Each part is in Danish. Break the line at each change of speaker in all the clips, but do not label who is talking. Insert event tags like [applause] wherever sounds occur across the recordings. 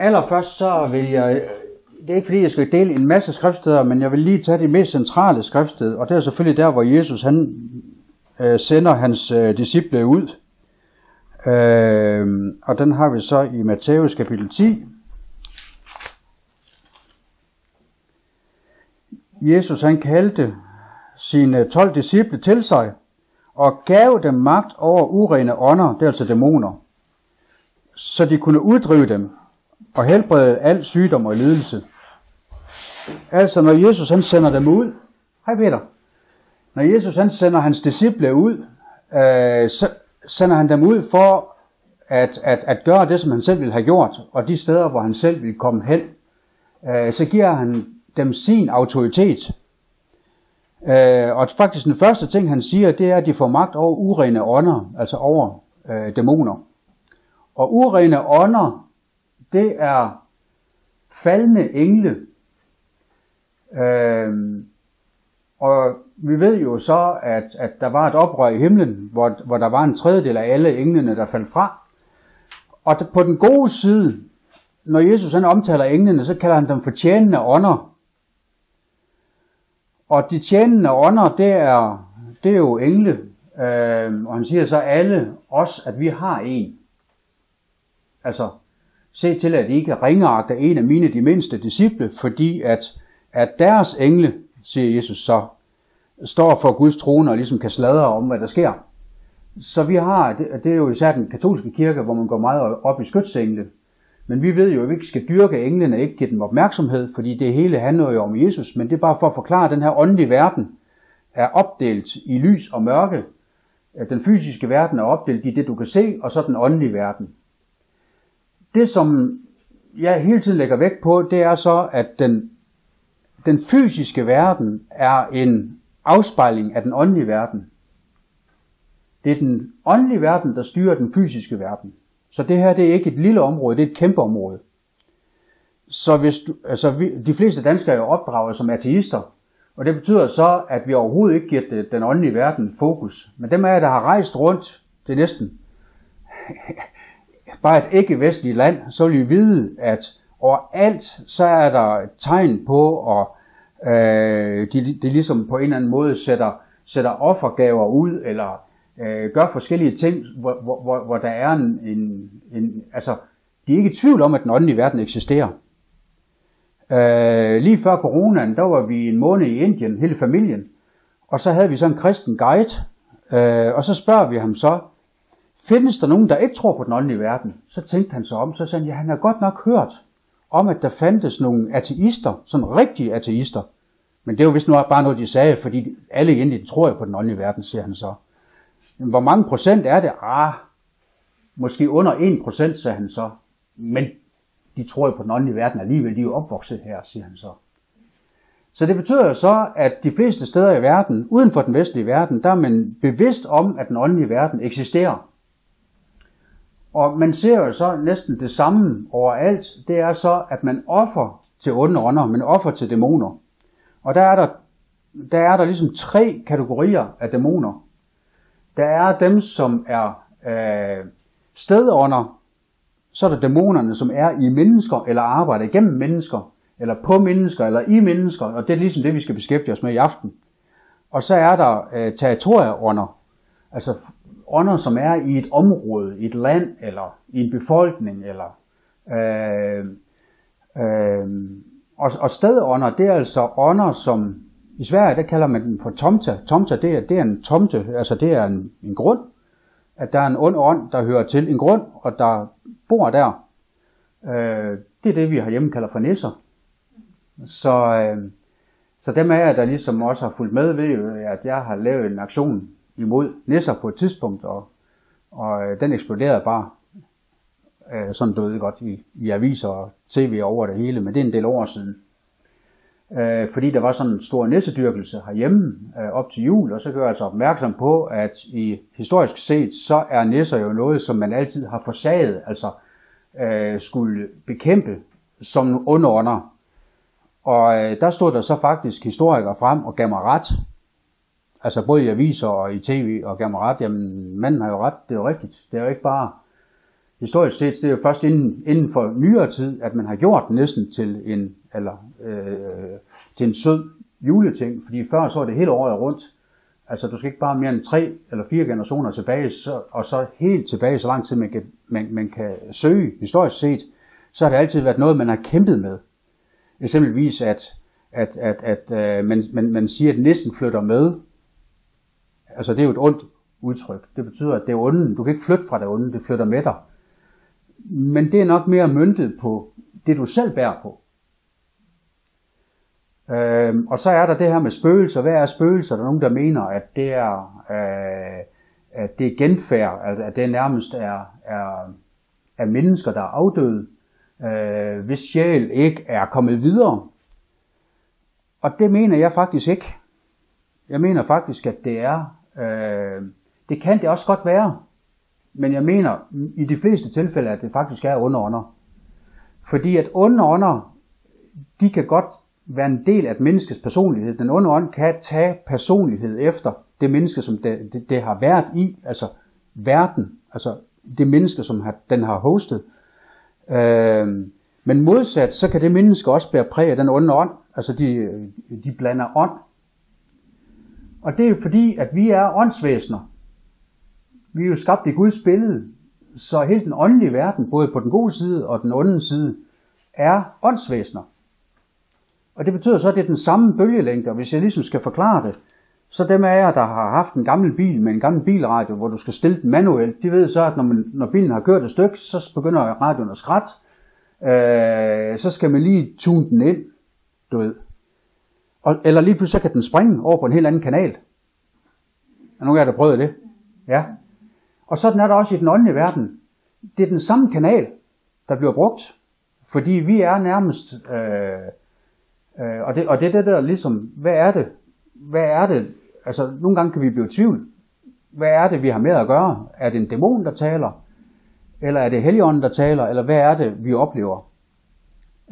allerførst så vil jeg, øh, det er ikke fordi jeg skal dele en masse skriftsteder, men jeg vil lige tage det mest centrale skriftsted, og det er selvfølgelig der, hvor Jesus han øh, sender hans øh, disciple ud. Øh, og den har vi så i Matthæus kapitel 10. Jesus han kaldte sine 12 disciple til sig og gav dem magt over urene ånder, det er altså dæmoner, så de kunne uddrive dem og helbrede al sygdom og lidelse. Altså når Jesus han sender dem ud, hej Peter, når Jesus han sender hans disciple ud, øh, så sender han dem ud for at, at, at gøre det, som han selv ville have gjort, og de steder, hvor han selv ville komme hen, øh, så giver han dem sin autoritet. Øh, og faktisk den første ting, han siger, det er, at de får magt over urene ånder, altså over øh, dæmoner. Og urene ånder, det er faldende engle. Øh, og vi ved jo så, at, at der var et oprør i himlen, hvor, hvor der var en tredjedel af alle englene, der faldt fra. Og på den gode side, når Jesus han omtaler englene, så kalder han dem for tjenende ånder. Og de tjenende ånder, det er, det er jo engle. Øh, og han siger så alle os, at vi har en. Altså, se til, at I ikke ringeagter en af mine de mindste disciple, fordi at, at deres engle, siger Jesus så, står for Guds trone og ligesom kan sladre om, hvad der sker. Så vi har, det, det er jo især den katolske kirke, hvor man går meget op i skytsengle. Men vi ved jo, at vi ikke skal dyrke englene, ikke give dem opmærksomhed, fordi det hele handler jo om Jesus. Men det er bare for at forklare, at den her åndelige verden er opdelt i lys og mørke. Den fysiske verden er opdelt i det, du kan se, og så den åndelige verden. Det, som jeg hele tiden lægger vægt på, det er så, at den, den fysiske verden er en afspejling af den åndelige verden. Det er den åndelige verden, der styrer den fysiske verden. Så det her det er ikke et lille område, det er et kæmpe område. Så hvis du, altså vi, de fleste danskere er jo opdraget som ateister, og det betyder så, at vi overhovedet ikke giver den åndelige verden fokus. Men dem af jer, der har rejst rundt, det er næsten bare et ikke-vestligt land, så vil I vide, at overalt så er der tegn på, og øh, de, de ligesom på en eller anden måde sætter, sætter offergaver ud, eller øh, gør forskellige ting, hvor, hvor, hvor, hvor der er en, en, en, altså, de er ikke i tvivl om, at den åndelige verden eksisterer. Øh, lige før coronaen, der var vi en måned i Indien, hele familien, og så havde vi så en kristen guide, øh, og så spørger vi ham så, findes der nogen, der ikke tror på den åndelige verden? Så tænkte han sig om, så sagde han, ja, han har godt nok hørt om, at der fandtes nogle ateister, sådan rigtige ateister, men det er jo vist nu bare noget, de sagde, fordi alle egentlig tror jo på den åndelige verden, siger han så. Men Hvor mange procent er det? Ah, måske under 1 procent, sagde han så. Men de tror jo på den åndelige verden alligevel, de er jo opvokset her, siger han så. Så det betyder jo så, at de fleste steder i verden, uden for den vestlige verden, der er man bevidst om, at den åndelige verden eksisterer. Og man ser jo så næsten det samme overalt. Det er så, at man offer til onde ånder, men offer til dæmoner. Og der er der, der er der ligesom tre kategorier af dæmoner. Der er dem, som er øh, stedånder, så er der dæmonerne, som er i mennesker, eller arbejder igennem mennesker, eller på mennesker, eller i mennesker, og det er ligesom det, vi skal beskæftige os med i aften. Og så er der øh, territorieånder, altså ånder, som er i et område, i et land, eller i en befolkning, eller øh, øh, og, og stedånder, det er altså ånder, som i Sverige, der kalder man dem for tomta. Tomta, det er, det er en tomte, altså det er en, en grund. At der er en ond ånd, der hører til en grund, og der bor der. Øh, det er det, vi har hjemme kalder for nisser. Så, øh, så dem af jer, der ligesom også har fulgt med, ved jo, at jeg har lavet en aktion imod nisser på et tidspunkt, og, og øh, den eksploderede bare. Øh, sådan du ved godt i, i aviser og tv over det hele, men det er en del år siden øh, fordi der var sådan en stor nissedyrkelse herhjemme øh, op til jul, og så gør jeg altså opmærksom på, at i historisk set, så er nisser jo noget, som man altid har forsaget, altså øh, skulle bekæmpe som underånder. Og øh, der stod der så faktisk historikere frem og gav mig ret. Altså både i aviser og i tv og gav mig ret. Jamen, manden har jo ret, det er jo rigtigt. Det er jo ikke bare historisk set, det er jo først inden, inden for nyere tid, at man har gjort den næsten til en, eller, øh, til en sød juleting, fordi før så er det hele året rundt. Altså du skal ikke bare mere end tre eller fire generationer tilbage, så, og så helt tilbage så lang tid man kan, man, man kan søge historisk set, så har det altid været noget, man har kæmpet med. Eksempelvis at, at, at, at at man, man, man siger, at næsten flytter med. Altså det er jo et ondt udtryk. Det betyder, at det er onde. Du kan ikke flytte fra det onde, det flytter med dig. Men det er nok mere myntet på det, du selv bærer på. Øhm, og så er der det her med spøgelser. Hvad er spøgelser? Der er nogen, der mener, at det er, øh, at det er genfærd, altså at det nærmest er, er, er mennesker, der er afdøde, øh, hvis sjæl ikke er kommet videre. Og det mener jeg faktisk ikke. Jeg mener faktisk, at det er, øh, det kan det også godt være, men jeg mener i de fleste tilfælde, at det faktisk er underånder. Fordi at underånder, de kan godt være en del af et menneskes personlighed. Den onde ånd kan tage personlighed efter det menneske, som det, det, det har været i, altså verden, altså det menneske, som har, den har hostet. Øh, men modsat, så kan det menneske også bære præg af den onde ånd. Altså de, de blander ånd. Og det er jo fordi, at vi er åndsvæsener. Vi er jo skabt i Guds billede. Så hele den åndelige verden, både på den gode side og den onde side, er åndsvæsener. Og det betyder så, at det er den samme bølgelængde, og hvis jeg ligesom skal forklare det, så dem af jer, der har haft en gammel bil med en gammel bilradio, hvor du skal stille den manuelt, de ved så, at når, man, når bilen har kørt et stykke, så begynder radioen at skrætte. Øh, så skal man lige tune den ind, du ved. Og, eller lige pludselig så kan den springe over på en helt anden kanal. Er nogen af jer, der prøvet det? Ja. Og sådan er der også i den åndelige verden. Det er den samme kanal, der bliver brugt. Fordi vi er nærmest... Øh, øh, og, det, og det er det der ligesom, hvad er det? Hvad er det? Altså, nogle gange kan vi blive i tvivl. Hvad er det, vi har med at gøre? Er det en dæmon, der taler? Eller er det Helligånden, der taler? Eller hvad er det, vi oplever?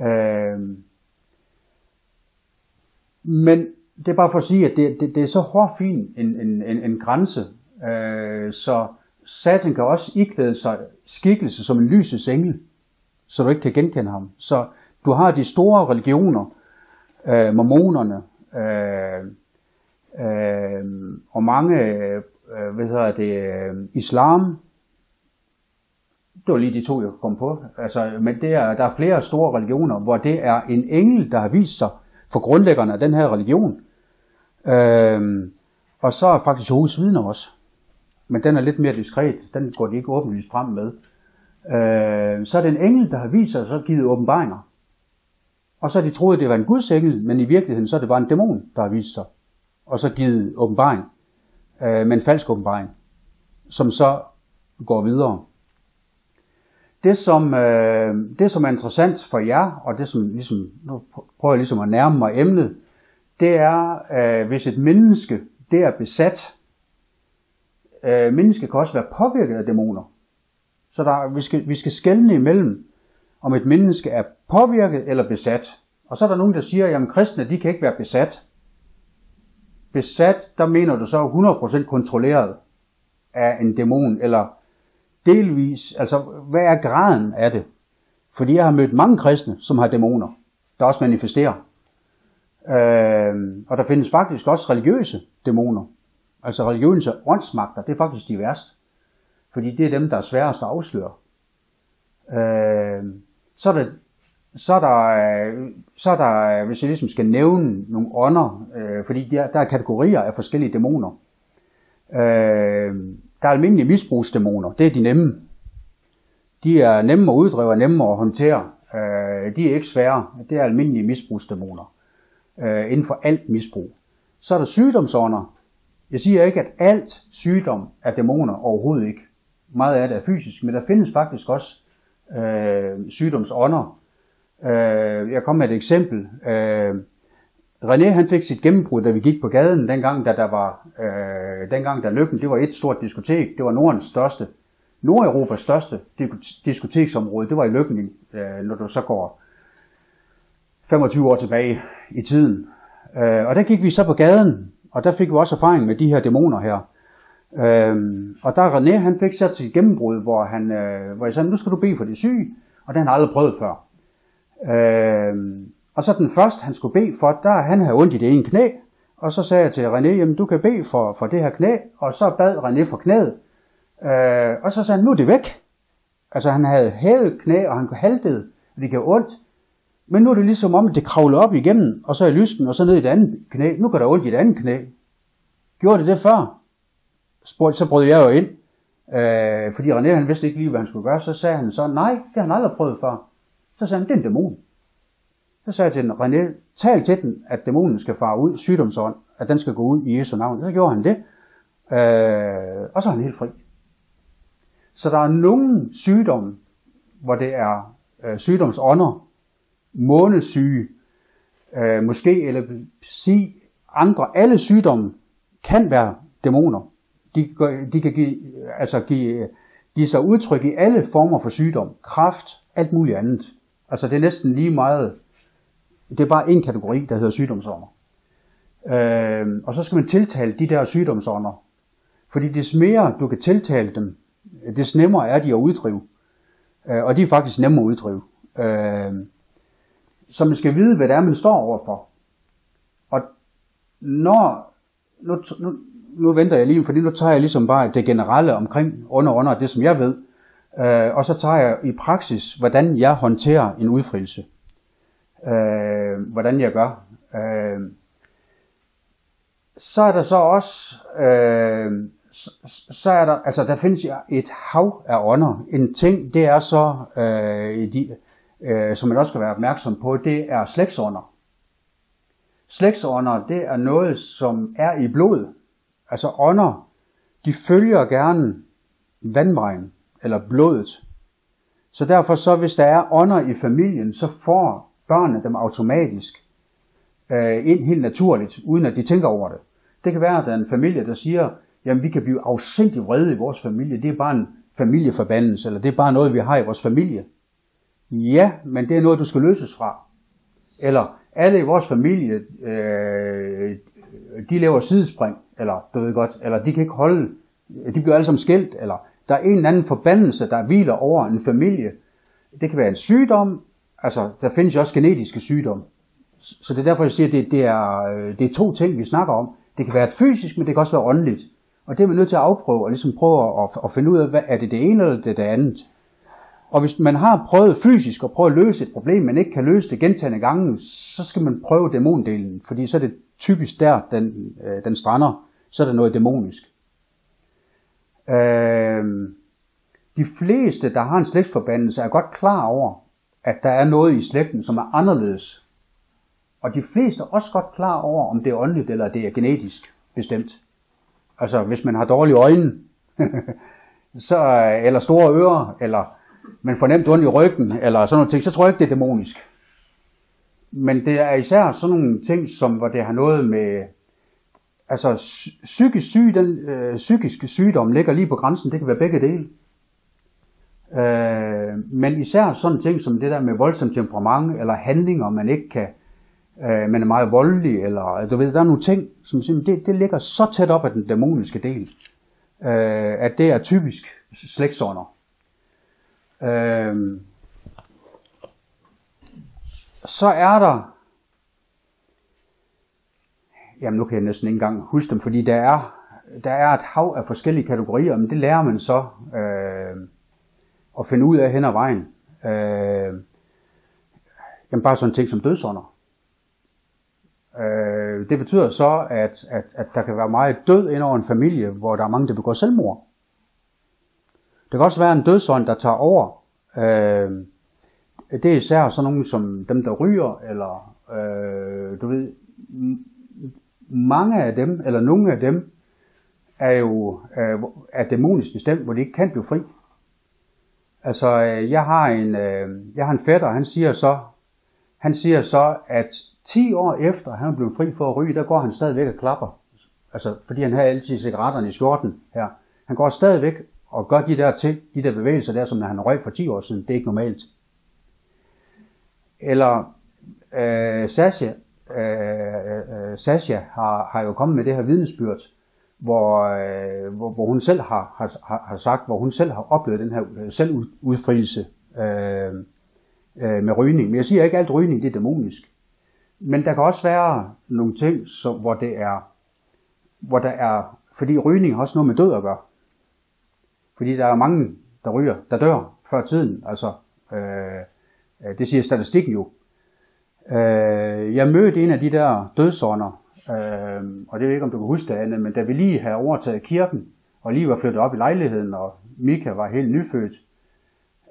Øh, men det er bare for at sige, at det, det, det er så hårfin en, en, en, en grænse, øh, så Satan kan også iklæde sig skikkelse som en lysets engel, så du ikke kan genkende ham. Så du har de store religioner, øh, mormonerne, øh, øh, og mange, øh, hvad hedder det, øh, islam, det var lige de to, jeg kom på. Altså, men det er, der er flere store religioner, hvor det er en engel, der har vist sig for grundlæggerne af den her religion. Øh, og så er faktisk Jehovas vidner også men den er lidt mere diskret. Den går de ikke åbenlyst frem med. Øh, så er det en engel, der har vist sig så givet åbenbaringer. Og så har de troet, at det var en Guds engel, men i virkeligheden så er det bare en dæmon, der har vist sig. Og så givet åbenbaring, øh, men falsk åbenbaring, som så går videre. Det som, øh, det, som er interessant for jer, og det som ligesom, nu prøver jeg ligesom at nærme mig emnet, det er, øh, hvis et menneske, det er besat øh, mennesket kan også være påvirket af dæmoner. Så der, vi, skal, vi skal skelne imellem, om et menneske er påvirket eller besat. Og så er der nogen, der siger, at kristne de kan ikke være besat. Besat, der mener du så 100% kontrolleret af en dæmon, eller delvis, altså hvad er graden af det? Fordi jeg har mødt mange kristne, som har dæmoner, der også manifesterer. Øh, og der findes faktisk også religiøse dæmoner. Altså religionens åndsmagter, det er faktisk de værste. Fordi det er dem, der er sværest at afsløre. Øh, så er der, så er der, øh, så er der, øh, hvis jeg ligesom skal nævne nogle ånder, øh, fordi der, der er kategorier af forskellige dæmoner. Øh, der er almindelige misbrugsdæmoner, det er de nemme. De er nemme at uddrive og nemme at håndtere. Øh, de er ikke svære, det er almindelige misbrugsdæmoner øh, inden for alt misbrug. Så er der sygdomsånder, jeg siger ikke, at alt sygdom er dæmoner overhovedet ikke. Meget af det er fysisk, men der findes faktisk også øh, sygdomsånder. Øh, jeg kommer med et eksempel. Øh, René han fik sit gennembrud, da vi gik på gaden, dengang da der var, øh, dengang der Lykken, det var et stort diskotek, det var Nordens største, Nordeuropas største diskoteksområde, det var i Lykken, øh, når du så går 25 år tilbage i tiden. Øh, og der gik vi så på gaden, og der fik vi også erfaring med de her dæmoner her. Øhm, og der René, han fik sat sit gennembrud, hvor, han, øh, hvor jeg sagde, nu skal du bede for de syge, og det har han aldrig prøvet før. Øhm, og så den første, han skulle bede for, der han havde ondt i det ene knæ, og så sagde jeg til René, jamen du kan bede for, for det her knæ, og så bad René for knæet. Øh, og så sagde han, nu er det væk. Altså han havde hævet knæ, og han haltede, og det gjorde ondt. Men nu er det ligesom om, at det kravler op igennem, og så i lysten, og så ned i det andet knæ. Nu går der ondt i det andet knæ. Gjorde det det før? Spurgte, så brød jeg jo ind. Øh, fordi René han vidste ikke lige, hvad han skulle gøre. Så sagde han så, nej, det har han aldrig prøvet før. Så sagde han, det er en dæmon. Så sagde jeg til den, René, tal til den, at dæmonen skal fare ud, sygdomsånd, at den skal gå ud i Jesu navn. Så gjorde han det. Øh, og så er han helt fri. Så der er nogen sygdomme, hvor det er øh, sygdomsånder, månesyge, øh, måske, eller sige andre, alle sygdomme kan være dæmoner. De, de kan give, altså give, give sig udtryk i alle former for sygdom, kraft, alt muligt andet. Altså det er næsten lige meget, det er bare en kategori, der hedder sygdomsånder. Øh, og så skal man tiltale de der sygdomsånder, fordi des mere du kan tiltale dem, des nemmere er de at uddrive. Øh, og de er faktisk nemmere at uddrive. Øh, så man skal vide, hvad det er, man står overfor. Og når, nu, nu, nu venter jeg lige, fordi nu tager jeg ligesom bare det generelle omkring under under det, som jeg ved, øh, og så tager jeg i praksis, hvordan jeg håndterer en udfrielse. Øh, Øh, hvordan jeg gør. Øh, så er der så også, øh, så, så er der, altså der findes et hav af ånder. En ting, det er så, øh, de, øh, som man også skal være opmærksom på, det er slægtsånder. Slægtsånder, det er noget, som er i blodet. Altså ånder, de følger gerne vandvejen, eller blodet. Så derfor så, hvis der er ånder i familien, så får børnene dem automatisk øh, ind helt naturligt, uden at de tænker over det. Det kan være, at der er en familie, der siger, jamen vi kan blive afsindig vrede i vores familie, det er bare en familieforbandelse, eller det er bare noget, vi har i vores familie. Ja, men det er noget, du skal løses fra. Eller alle i vores familie, øh, de laver sidespring, eller du ved godt, eller de kan ikke holde, de bliver alle sammen skilt, eller der er en eller anden forbandelse, der hviler over en familie. Det kan være en sygdom, altså der findes jo også genetiske sygdomme. Så det er derfor, jeg siger, at det, det, er, øh, det er to ting, vi snakker om. Det kan være et fysisk, men det kan også være åndeligt. Og det er man nødt til at afprøve, og ligesom prøve at, at finde ud af, hvad, er det det ene eller det, det andet. Og hvis man har prøvet fysisk at prøve at løse et problem, men ikke kan løse det gentagende gange, så skal man prøve dæmondelen, fordi så er det typisk der, den, øh, den strander, så er der noget dæmonisk. Øh, de fleste, der har en slægtsforbandelse, er godt klar over, at der er noget i slægten, som er anderledes. Og de fleste er også godt klar over, om det er åndeligt eller det er genetisk bestemt. Altså hvis man har dårlige øjne, [laughs] så, eller store ører, eller man får nemt ondt i ryggen, eller sådan noget ting, så tror jeg ikke, det er dæmonisk. Men det er især sådan nogle ting, som hvor det har noget med, altså psykisk syg, den øh, psykiske sygdom ligger lige på grænsen, det kan være begge dele. Øh, men især sådan ting som det der med voldsomt temperament, eller handlinger, man ikke kan, øh, man er meget voldelig, eller du ved, der er nogle ting, som det, det ligger så tæt op af den dæmoniske del, øh, at det er typisk slægtsånder. Øh, så er der, jamen nu kan jeg næsten ikke engang huske dem, fordi der er, der er et hav af forskellige kategorier, men det lærer man så øh, at finde ud af hen ad vejen. Øh, jamen bare sådan en ting som dødsånder. Øh, det betyder så, at, at, at der kan være meget død ind over en familie, hvor der er mange, der begår selvmord. Det kan også være en dødsånd, der tager over. Øh, det er især sådan nogle som dem, der ryger, eller øh, du ved, mange af dem, eller nogle af dem, er jo øh, er dæmonisk bestemt, hvor de ikke kan blive fri. Altså, øh, jeg har en, øh, jeg har en fætter, han siger så, han siger så, at 10 år efter han er blevet fri for at ryge, der går han stadigvæk og klapper. Altså, fordi han har altid cigaretterne i skjorten her. Han går stadigvæk og gør de der ting, de der bevægelser der, som når han røg for 10 år siden. Det er ikke normalt. Eller øh, Sasha, øh, øh, øh Sasha har, har jo kommet med det her vidnesbyrd, hvor, øh, hvor, hvor hun selv har, har, har sagt, hvor hun selv har oplevet den her øh, selvudfrielse øh, øh, med rygning. Men jeg siger ikke, at alt rygning det er dæmonisk. Men der kan også være nogle ting, som, hvor det er, hvor der er, fordi rygning har også noget med død at gøre. Fordi der er mange, der ryger, der dør før tiden. Altså, øh, øh det siger statistikken jo. Øh, jeg mødte en af de der dødsånder, øh, og det ved ikke, om du kan huske det, Anne, men da vi lige havde overtaget kirken, og lige var flyttet op i lejligheden, og Mika var helt nyfødt,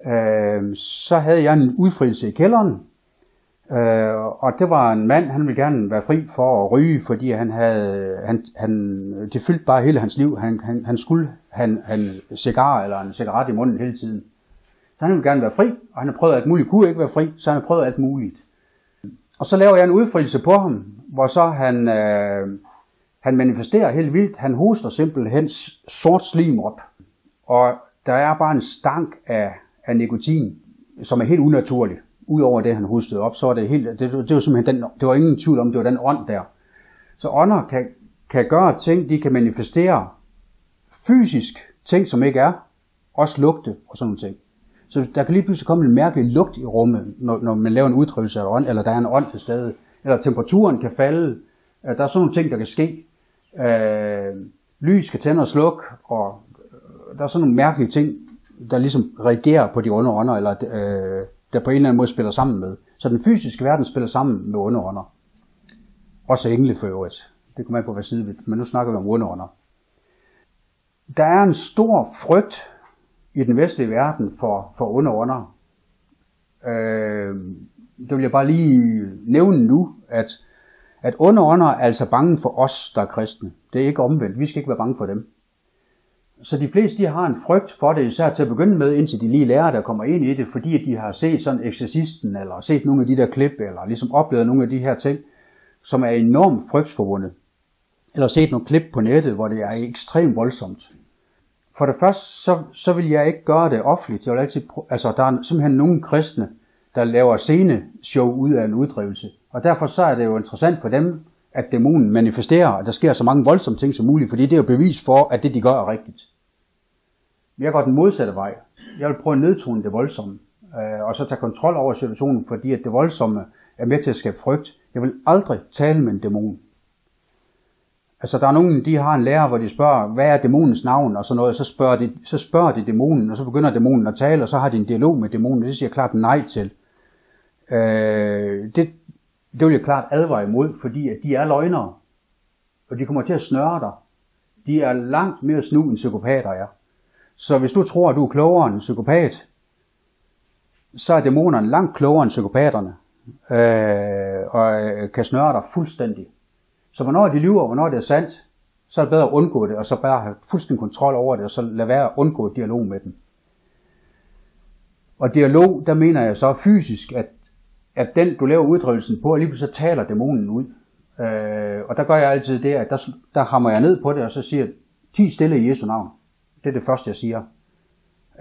øh, så havde jeg en udfrielse i kælderen, Øh, og det var en mand, han ville gerne være fri for at ryge, fordi han havde, han, han, det fyldte bare hele hans liv. Han, han, han skulle have han en cigar eller en cigaret i munden hele tiden. Så han ville gerne være fri, og han har prøvet alt muligt. Kunne ikke være fri, så han har prøvet alt muligt. Og så laver jeg en udfrielse på ham, hvor så han, øh, han manifesterer helt vildt. Han hoster simpelthen sort slim op. Og der er bare en stank af, af nikotin, som er helt unaturlig udover det, han hostede op, så er det helt, det, det var simpelthen den, det var ingen tvivl om, det var den ånd der. Så ånder kan, kan gøre ting, de kan manifestere fysisk ting, som ikke er, også lugte og sådan nogle ting. Så der kan lige pludselig komme en mærkelig lugt i rummet, når, når man laver en uddrivelse af ånd, eller der er en ånd til stede, eller temperaturen kan falde. Øh, der er sådan nogle ting, der kan ske. Øh, lys kan tænde og slukke, og øh, der er sådan nogle mærkelige ting, der ligesom reagerer på de onde ånder, eller øh, der på en eller anden måde spiller sammen med. Så den fysiske verden spiller sammen med underånder. Også engle for øvrigt. Det kommer man på hvad side, men nu snakker vi om underånder. Der er en stor frygt i den vestlige verden for, for underånder. Øh, det vil jeg bare lige nævne nu, at, at underånder er altså bange for os, der er kristne. Det er ikke omvendt. Vi skal ikke være bange for dem. Så de fleste de har en frygt for det, især til at begynde med, indtil de lige lærer, der kommer ind i det, fordi de har set sådan eksorcisten, eller set nogle af de der klip, eller ligesom oplevet nogle af de her ting, som er enormt frygtsforbundet. Eller set nogle klip på nettet, hvor det er ekstremt voldsomt. For det første, så, så vil jeg ikke gøre det offentligt. Jeg vil altid, altså, der er simpelthen nogle kristne, der laver sceneshow ud af en uddrivelse. Og derfor så er det jo interessant for dem, at dæmonen manifesterer, og der sker så mange voldsomme ting som muligt, fordi det er jo bevis for, at det de gør er rigtigt. Jeg går den modsatte vej. Jeg vil prøve at nedtone det voldsomme, øh, og så tage kontrol over situationen, fordi at det voldsomme er med til at skabe frygt. Jeg vil aldrig tale med en dæmon. Altså der er nogen, de har en lærer, hvor de spørger, hvad er dæmonens navn og sådan noget, så spørger, de, så spørger de dæmonen, og så begynder dæmonen at tale, og så har de en dialog med dæmonen, det siger jeg klart nej til. Øh, det, det vil jeg klart advare imod, fordi at de er løgnere, og de kommer til at snøre dig. De er langt mere snu end psykopater er. Så hvis du tror, at du er klogere end en psykopat, så er dæmonerne langt klogere end psykopaterne, øh, og øh, kan snøre dig fuldstændig. Så hvornår de lyver, og hvornår det er sandt, så er det bedre at undgå det, og så bare have fuldstændig kontrol over det, og så lade være at undgå dialog med dem. Og dialog, der mener jeg så fysisk, at at den, du laver uddrivelsen på, lige så taler dæmonen ud. Øh, og der gør jeg altid det, at der, der hammer jeg ned på det, og så siger, ti stille i Jesu navn. Det er det første, jeg siger.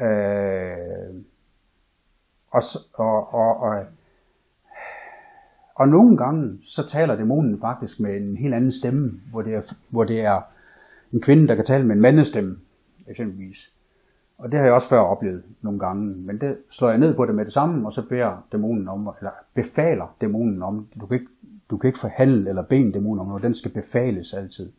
Øh, og, og, og, og, og nogle gange, så taler dæmonen faktisk med en helt anden stemme, hvor det er, hvor det er en kvinde, der kan tale med en mandestemme, eksempelvis. Og det har jeg også før oplevet nogle gange, men det slår jeg ned på det med det samme, og så beder dæmonen om, eller befaler dæmonen om, du kan ikke, du kan ikke forhandle eller bede dæmonen om noget, den skal befales altid.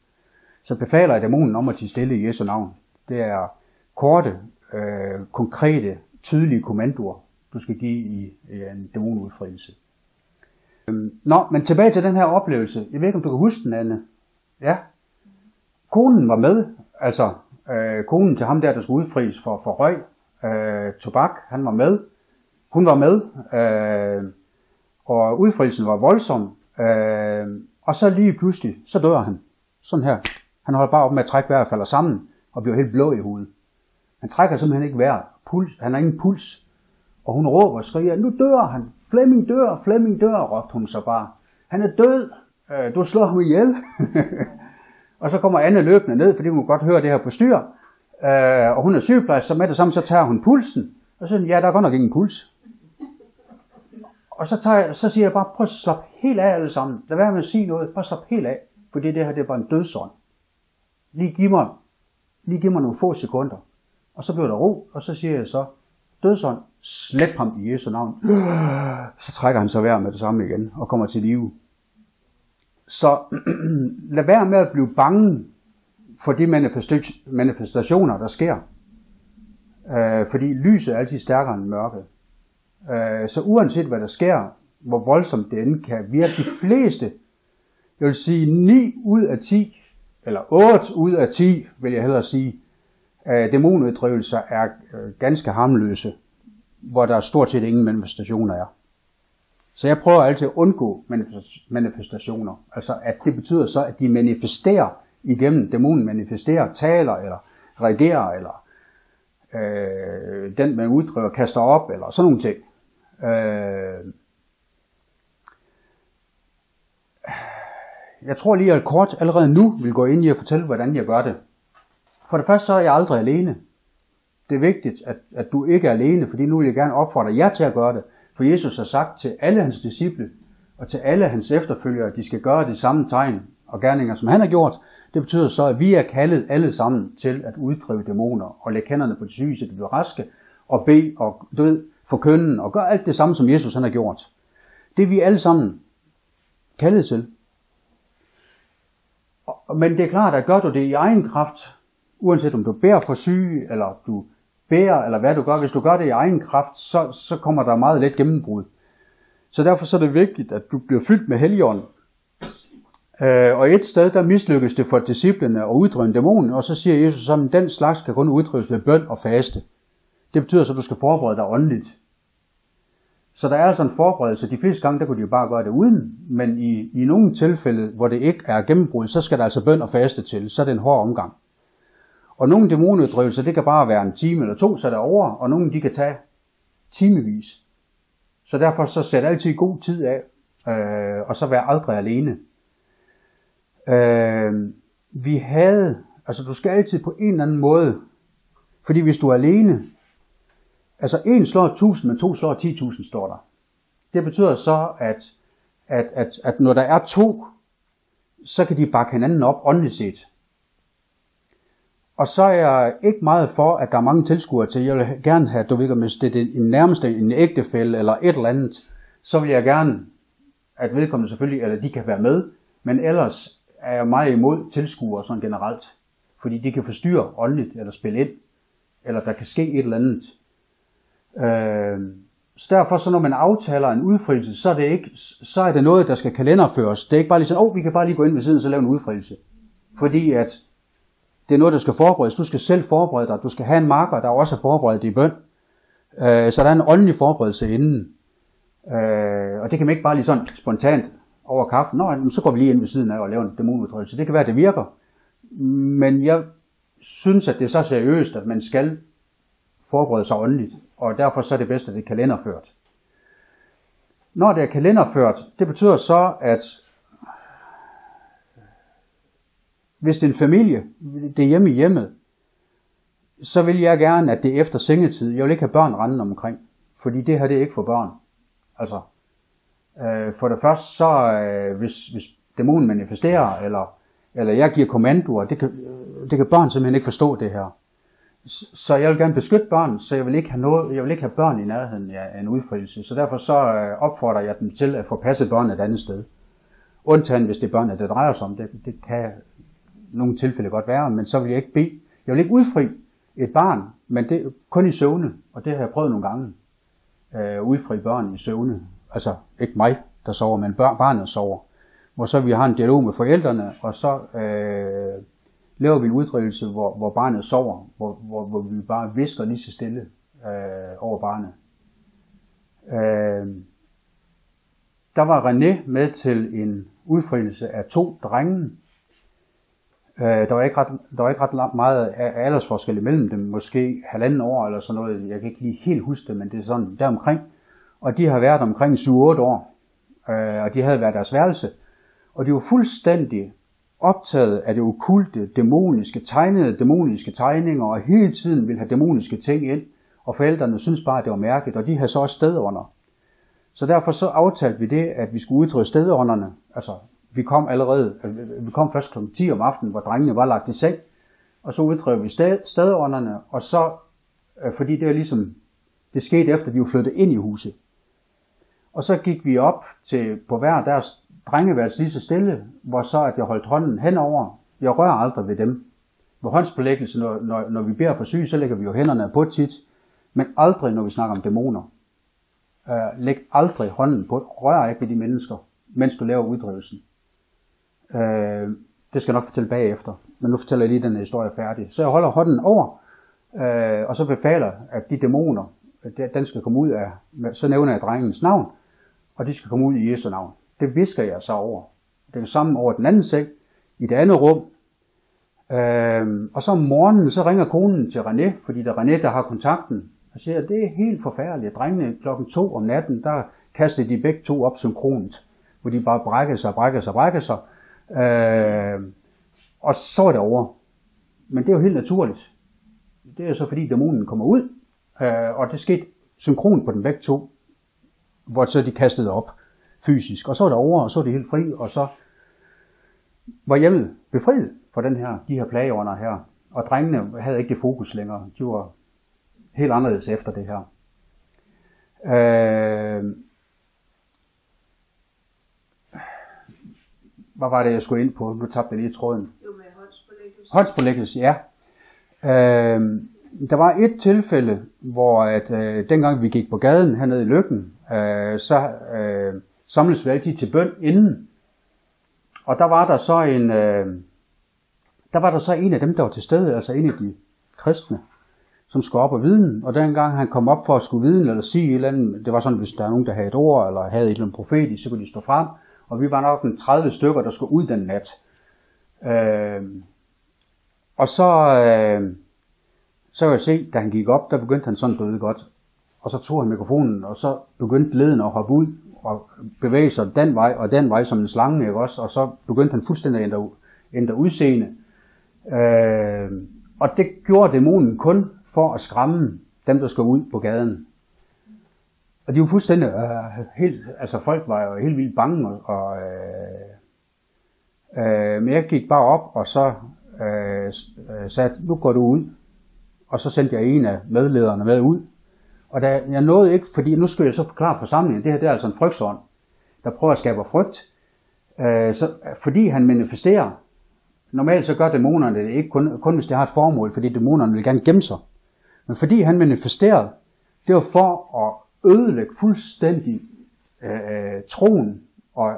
Så befaler jeg dæmonen om at tage stille i Jesu navn. Det er korte, øh, konkrete, tydelige kommandoer, du skal give i, i en dæmonudfrielse. Øhm, nå, men tilbage til den her oplevelse. Jeg ved ikke, om du kan huske den, Anne. Ja. Konen var med, altså Øh, konen til ham der, der skulle udfries for, for røg, øh, tobak, han var med. Hun var med, øh, og udfrielsen var voldsom. Øh, og så lige pludselig, så dør han. Sådan her. Han holder bare op med at trække vejret og falder sammen, og bliver helt blå i hovedet. Han trækker simpelthen ikke vejret. Puls, han har ingen puls. Og hun råber og skriger, nu dør han. Flemming dør, Flemming dør, råbte hun så bare. Han er død. Øh, du slår ham ihjel. [laughs] Og så kommer Anne løbende ned, fordi hun godt høre det her på styr. Øh, og hun er sygeplejerske, så med det samme, så tager hun pulsen. Og så siger ja, der er godt nok ingen puls. Og så, tager jeg, så siger jeg bare, prøv at slappe helt af alle sammen. Lad være med at sige noget, bare slap helt af. Fordi det her, det er bare en dødsånd. lige giv mig, lige giv mig nogle få sekunder. Og så bliver der ro, og så siger jeg så, dødsånd, slæb ham i Jesu navn. Øh, så trækker han sig vejr med det samme igen, og kommer til live. Så [clears throat] lad være med at blive bange for de manifestationer, der sker. Øh, fordi lyset er altid stærkere end mørket. Øh, så uanset hvad der sker, hvor voldsomt det end kan virke, de fleste, jeg vil sige 9 ud af 10, eller 8 ud af 10, vil jeg hellere sige, øh, dæmonuddrivelser er øh, ganske harmløse, hvor der stort set ingen manifestationer er. Så jeg prøver altid at undgå manifestationer. Altså at det betyder så, at de manifesterer igennem, dæmonen manifesterer, taler eller reagerer, eller øh, den man uddriver kaster op, eller sådan nogle ting. Øh, jeg tror lige, at kort allerede nu vil gå ind i at fortælle, hvordan jeg gør det. For det første så er jeg aldrig alene. Det er vigtigt, at, at du ikke er alene, fordi nu vil jeg gerne opfordre jer til at gøre det. For Jesus har sagt til alle hans disciple og til alle hans efterfølgere, at de skal gøre de samme tegn og gerninger, som han har gjort. Det betyder så, at vi er kaldet alle sammen til at uddrive dæmoner og lægge hænderne på de syge, så de bliver raske, og bede og du ved, forkynde og gøre alt det samme, som Jesus han har gjort. Det er vi alle sammen kaldet til. Men det er klart, at gør du det i egen kraft, uanset om du bærer for syge, eller du bærer, eller hvad du gør, hvis du gør det i egen kraft, så, så kommer der meget let gennembrud. Så derfor så er det vigtigt, at du bliver fyldt med helligånden. Øh, og et sted, der mislykkes det for disciplene at uddrive en dæmon, og så siger Jesus, at den slags kan kun uddrives ved bøn og faste. Det betyder så, at du skal forberede dig åndeligt. Så der er altså en forberedelse. De fleste gange, der kunne de jo bare gøre det uden, men i, i nogle tilfælde, hvor det ikke er gennembrud, så skal der altså bøn og faste til. Så er det en hård omgang. Og nogle dæmonuddrivelser, det kan bare være en time eller to, så er det over, og nogle de kan tage timevis. Så derfor så sæt altid god tid af, øh, og så vær aldrig alene. Øh, vi havde, altså du skal altid på en eller anden måde, fordi hvis du er alene, altså en slår 1000, men to slår 10.000, står der. Det betyder så, at, at, at, at når der er to, så kan de bakke hinanden op åndeligt set. Og så er jeg ikke meget for, at der er mange tilskuere til. Jeg vil gerne have, du ved, hvis det er en nærmeste, en ægtefælde eller et eller andet, så vil jeg gerne, at vedkommende selvfølgelig, eller de kan være med, men ellers er jeg meget imod tilskuere sådan generelt, fordi de kan forstyrre åndeligt eller spille ind, eller der kan ske et eller andet. Øh, så derfor, så når man aftaler en udfrielse, så er det, ikke, så er det noget, der skal kalenderføres. Det er ikke bare lige sådan, åh, oh, vi kan bare lige gå ind ved siden og så lave en udfrielse. Fordi at det er noget, der skal forberedes. Du skal selv forberede dig. Du skal have en marker, der også er forberedt i bøn. Øh, så der er en åndelig forberedelse inden. Øh, og det kan man ikke bare lige sådan spontant over kaffen. Nå, så går vi lige ind ved siden af og laver en dæmonudtrykkelse. Det kan være, at det virker. Men jeg synes, at det er så seriøst, at man skal forberede sig åndeligt. Og derfor så er det bedst, at det er kalenderført. Når det er kalenderført, det betyder så, at hvis det er en familie, det er hjemme i hjemmet, så vil jeg gerne, at det er efter sengetid. Jeg vil ikke have børn rendende omkring, fordi det her det er ikke for børn. Altså, øh, for det første, så øh, hvis, hvis dæmonen manifesterer, eller, eller jeg giver kommandoer, det kan, øh, det kan børn simpelthen ikke forstå det her. Så jeg vil gerne beskytte børn, så jeg vil ikke have, noget, jeg vil ikke have børn i nærheden af en udfrielse. Så derfor så øh, opfordrer jeg dem til at få passet børn et andet sted. Undtagen hvis det er børn, det drejer sig om. Det, det kan nogle tilfælde godt være, men så vil jeg ikke bede. Jeg vil ikke udfri et barn, men det kun i søvne, og det har jeg prøvet nogle gange. Øh, udfri børn i søvne. Altså ikke mig, der sover, men barnet sover. Hvor så vi har en dialog med forældrene, og så øh, laver vi en uddrivelse, hvor, hvor barnet sover, hvor, hvor, hvor vi bare visker lige så stille øh, over barnet. Øh, der var René med til en udfrielse af to drenge, Øh, der, var ikke ret, der var ikke ret meget aldersforskel imellem dem, måske halvanden år eller sådan noget. Jeg kan ikke lige helt huske det, men det er sådan deromkring. Og de har været omkring 7-8 år, øh, og de havde været deres værelse. Og de var fuldstændig optaget af det okulte, dæmoniske, tegnede dæmoniske tegninger, og hele tiden ville have dæmoniske ting ind. Og forældrene synes bare, at det var mærkeligt, og de havde så også stedånder. Så derfor så aftalte vi det, at vi skulle udtrykke stedånderne, altså vi kom allerede, vi kom først kl. 10 om aftenen, hvor drengene var lagt i seng, og så uddrev vi stad, stadånderne, og så, øh, fordi det er ligesom, det skete efter, vi var flyttet ind i huset. Og så gik vi op til, på hver deres drengeværelse lige så stille, hvor så at jeg holdt hånden henover. Jeg rører aldrig ved dem. Ved håndspålæggelse, når, når, når vi beder for syg, så lægger vi jo hænderne på tit, men aldrig, når vi snakker om dæmoner. Uh, læg aldrig hånden på, rør ikke ved de mennesker, mens du laver uddrivelsen. Øh, det skal jeg nok fortælle bagefter, men nu fortæller jeg lige den historie færdig. Så jeg holder hånden over, øh, og så befaler, at de dæmoner, den skal komme ud af, så nævner jeg drengens navn, og de skal komme ud i Jesu navn. Det visker jeg så over. Det er samme over den anden seng, i det andet rum. Øh, og så om morgenen, så ringer konen til René, fordi det er René, der har kontakten, og siger, at det er helt forfærdeligt. Drengene klokken to om natten, der kastede de begge to op synkront, hvor de bare brækkede sig, brækkede sig, brækkede sig. Øh, og så er det over. Men det er jo helt naturligt. Det er så fordi dæmonen kommer ud, øh, og det skete synkron på den begge to, hvor så de kastede op fysisk. Og så er det over, og så er det helt fri, og så var hjemmet befriet for den her, de her plageånder her. Og drengene havde ikke det fokus længere. De var helt anderledes efter det her. Øh, hvad var det, jeg skulle ind på? Nu tabte jeg lige tråden.
Jo, med håndspålæggelse.
Håndspålæggelse, ja. Øh, der var et tilfælde, hvor at, øh, dengang vi gik på gaden hernede i Lykken, øh, så øh, samles vi altid til bøn inden. Og der var der så en, øh, der var der så en af dem, der var til stede, altså en af de kristne, som skulle op og viden. Og dengang han kom op for at skulle viden eller sige et eller andet, det var sådan, hvis der er nogen, der havde et ord, eller havde et eller andet profetisk, så kunne de stå frem. Og vi var nok en 30 stykker, der skulle ud den nat. Øh, og så, øh, så kan jeg se, da han gik op, der begyndte han sådan døde godt. Og så tog han mikrofonen, og så begyndte leden at hoppe ud og bevæge sig den vej og den vej som en slange, ikke også? Og så begyndte han fuldstændig at ændre, ændre udseende. Øh, og det gjorde dæmonen kun for at skræmme dem, der skulle ud på gaden. Og de var fuldstændig, øh, helt, altså folk var jo helt vildt bange, og, øh, øh, men jeg gik bare op, og så øh, øh, sagde, nu går du ud. Og så sendte jeg en af medlederne med ud, og da jeg nåede ikke, fordi nu skulle jeg så forklare forsamlingen, det her det er altså en frygtsånd, der prøver at skabe frygt. Øh, så, fordi han manifesterer, normalt så gør dæmonerne det ikke kun, kun hvis det har et formål, fordi dæmonerne vil gerne gemme sig. Men fordi han manifesterede, det var for at ødelægge fuldstændig øh, øh, troen og,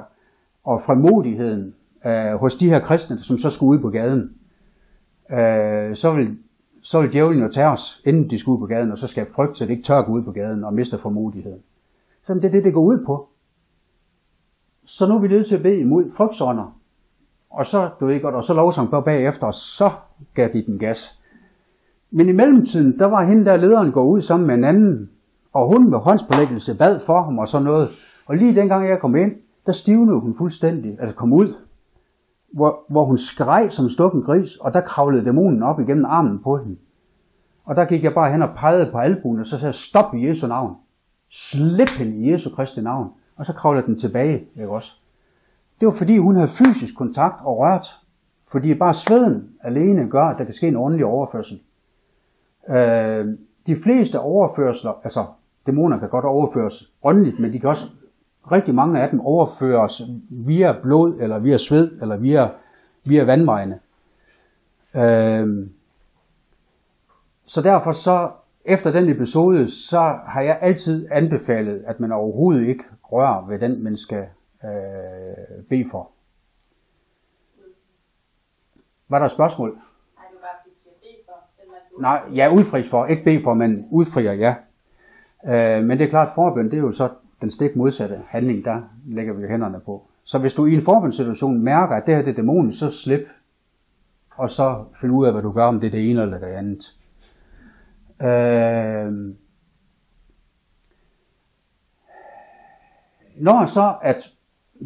og fremodigheden øh, hos de her kristne, som så skulle ud på gaden. Øh, så vil så vil djævlen jo tage os, inden de skal ud på gaden, og så skal frygt, så det ikke tør gå ud på gaden og mister formodigheden. Så det er det, det går ud på. Så nu er vi nødt til at bede imod frygtsånder. Og så, du ved godt, og så lovsang på bagefter, og så gav de den gas. Men i mellemtiden, der var hende der lederen går ud sammen med en anden, og hun med håndspålæggelse bad for ham og sådan noget. Og lige dengang jeg kom ind, der stivnede hun fuldstændig, altså kom ud hvor, hvor hun skreg som stukken gris, og der kravlede dæmonen op igennem armen på hende. Og der gik jeg bare hen og pegede på albuen, og så sagde jeg, stop i Jesu navn. Slip hende i Jesu Kristi navn. Og så kravlede den tilbage, ikke også? Det var fordi, hun havde fysisk kontakt og rørt. Fordi bare sveden alene gør, at der kan ske en ordentlig overførsel. Øh, de fleste overførsler, altså dæmoner kan godt overføres åndeligt, men de kan også rigtig mange af dem overføres via blod, eller via sved, eller via, via vandvejene. Øhm, så derfor så, efter den episode, så har jeg altid anbefalet, at man overhovedet ikke rører ved den, man skal øh, bede for. Var der et spørgsmål?
Nej,
ja, udfris for. Ikke bede for, men udfrier, ja. Øh, men det er klart, forbøn, det er jo så den stik modsatte handling, der lægger vi hænderne på. Så hvis du i en forbundssituation mærker, at det her det er dæmonen, så slip, og så find ud af, hvad du gør, om det er det ene eller det andet. Øh, når så, at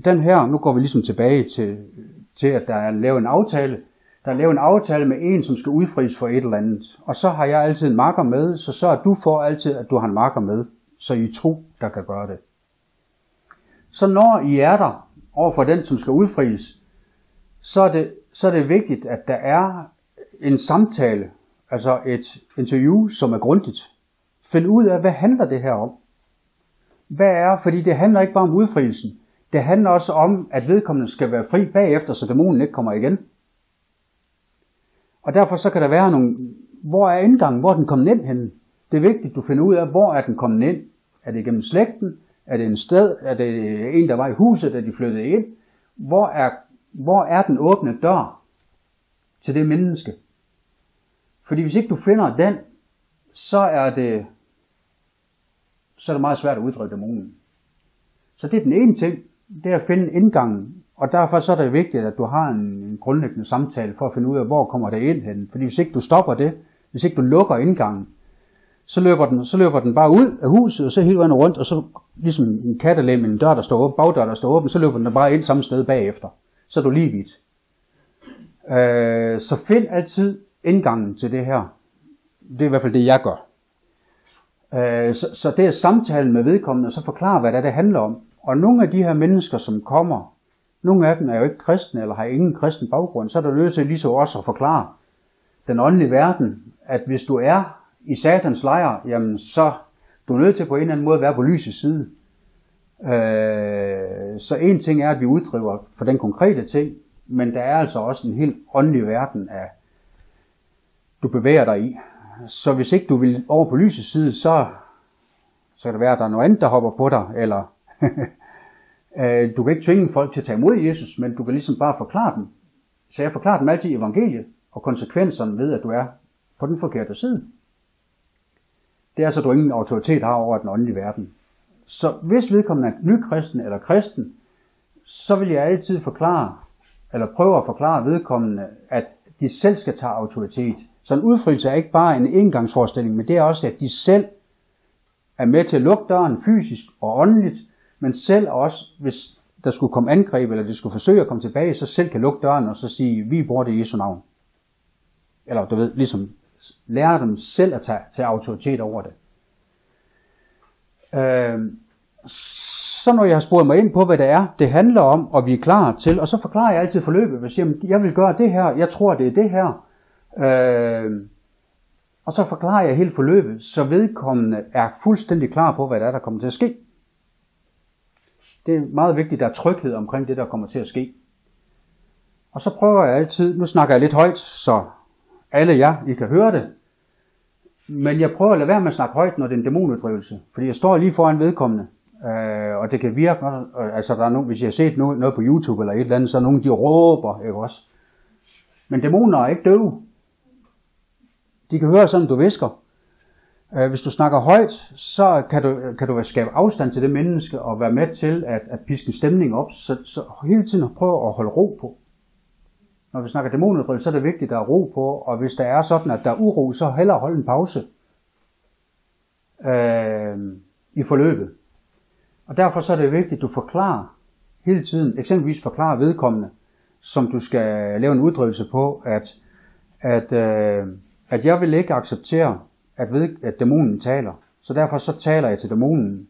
den her, nu går vi ligesom tilbage til, til at der er lavet en aftale, der laver en aftale med en, som skal udfries for et eller andet. Og så har jeg altid en marker med, så sørger du for altid, at du har en marker med så I to, der kan gøre det. Så når I er der, over for den, som skal udfries, så er det, så er det vigtigt, at der er en samtale, altså et interview, som er grundigt. Find ud af, hvad handler det her om? Hvad er, fordi det handler ikke bare om udfrielsen. Det handler også om, at vedkommende skal være fri bagefter, så dæmonen ikke kommer igen. Og derfor så kan der være nogle, hvor er indgangen, hvor er den kommet ind henne? Det er vigtigt, du finder ud af, hvor er den kommet ind. Er det gennem slægten? Er det en sted? Er det en, der var i huset, da de flyttede ind? Hvor er, hvor er den åbne dør til det menneske? Fordi hvis ikke du finder den, så er det, så er det meget svært at uddrive dæmonen. Så det er den ene ting, det er at finde indgangen. Og derfor så er det vigtigt, at du har en grundlæggende samtale for at finde ud af, hvor kommer det ind hen. Fordi hvis ikke du stopper det, hvis ikke du lukker indgangen, så løber den, så løber den bare ud af huset, og så hele vejen rundt, og så ligesom en kattelem, en dør, der står åben, bagdør, der står åben, så løber den bare ind samme sted bagefter. Så er du lige vidt. Øh, så find altid indgangen til det her. Det er i hvert fald det, jeg gør. Øh, så, så det er samtalen med vedkommende, og så forklare, hvad det, er, det handler om. Og nogle af de her mennesker, som kommer, nogle af dem er jo ikke kristne, eller har ingen kristen baggrund, så er der nødt til lige så også at forklare den åndelige verden, at hvis du er i satans lejr, jamen så du er nødt til på en eller anden måde at være på lysets side. Øh, så en ting er, at vi uddriver for den konkrete ting, men der er altså også en helt åndelig verden, af du bevæger dig i. Så hvis ikke du vil over på lysets side, så, så kan det være, at der er noget andet, der hopper på dig, eller [laughs] Øh, du kan ikke tvinge folk til at tage imod Jesus, men du kan ligesom bare forklare dem. Så jeg forklarer dem altid evangeliet og konsekvenserne ved, at du er på den forkerte side. Det er så, at du ingen autoritet har over den åndelige verden. Så hvis vedkommende er nykristen eller kristen, så vil jeg altid forklare, eller prøve at forklare vedkommende, at de selv skal tage autoritet. Så en udfrielse er ikke bare en engangsforestilling, men det er også, at de selv er med til at lukke døren fysisk og åndeligt, men selv også, hvis der skulle komme angreb, eller de skulle forsøge at komme tilbage, så selv kan lukke døren og så sige, vi bruger det i Jesu navn. Eller du ved, ligesom lære dem selv at tage, tage autoritet over det. Øh, så når jeg har spurgt mig ind på, hvad det er, det handler om, og vi er klar til, og så forklarer jeg altid forløbet. Jeg siger, jeg vil gøre det her, jeg tror, det er det her. Øh, og så forklarer jeg hele forløbet, så vedkommende er fuldstændig klar på, hvad det er, der kommer til at ske. Det er meget vigtigt, at der er tryghed omkring det, der kommer til at ske. Og så prøver jeg altid, nu snakker jeg lidt højt, så alle jer, I kan høre det. Men jeg prøver at lade være med at snakke højt, når det er en dæmonuddrivelse. Fordi jeg står lige foran vedkommende. Øh, og det kan virke, øh, altså der er nogen, hvis jeg har set noget, noget på YouTube eller et eller andet, så er nogen, de råber, ikke også? Men dæmoner er ikke døve. De kan høre sådan, du visker. Øh, hvis du snakker højt, så kan du, kan du skabe afstand til det menneske og være med til at, at piske en stemning op. Så, så hele tiden prøve at holde ro på når vi snakker dæmonuddrivelse, så er det vigtigt, at der er ro på, og hvis der er sådan, at der er uro, så hellere holde en pause øh, i forløbet. Og derfor så er det vigtigt, at du forklarer hele tiden, eksempelvis forklarer vedkommende, som du skal lave en uddrivelse på, at, at, øh, at jeg vil ikke acceptere, at, ved, at dæmonen taler. Så derfor så taler jeg til dæmonen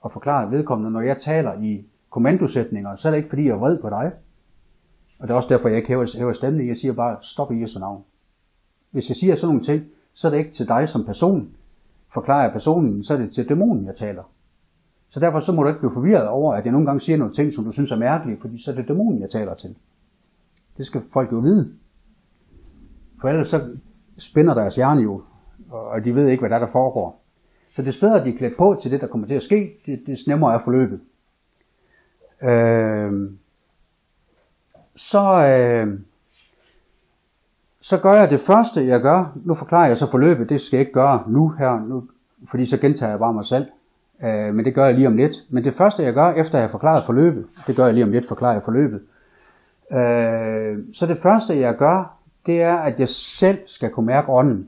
og forklarer vedkommende, når jeg taler i kommandosætninger, så er det ikke fordi, jeg er vred på dig, og det er også derfor, jeg ikke hæver, hæver stemmen. Jeg siger bare, stop i Jesu navn. Hvis jeg siger sådan nogle ting, så er det ikke til dig som person. Forklarer jeg personen, så er det til dæmonen, jeg taler. Så derfor så må du ikke blive forvirret over, at jeg nogle gange siger nogle ting, som du synes er mærkelige, fordi så er det dæmonen, jeg taler til. Det skal folk jo vide. For ellers så spænder deres hjerne jo, og de ved ikke, hvad der, er, der foregår. Så det bedre, at de er klædt på til det, der kommer til at ske, det, det nemmere er forløbet. Øh, så, øh, så gør jeg det første, jeg gør. Nu forklarer jeg så forløbet, det skal jeg ikke gøre nu her, nu, fordi så gentager jeg bare mig selv. Øh, men det gør jeg lige om lidt. Men det første, jeg gør, efter jeg har forklaret forløbet, det gør jeg lige om lidt, forklarer jeg forløbet. Øh, så det første, jeg gør, det er, at jeg selv skal kunne mærke ånden.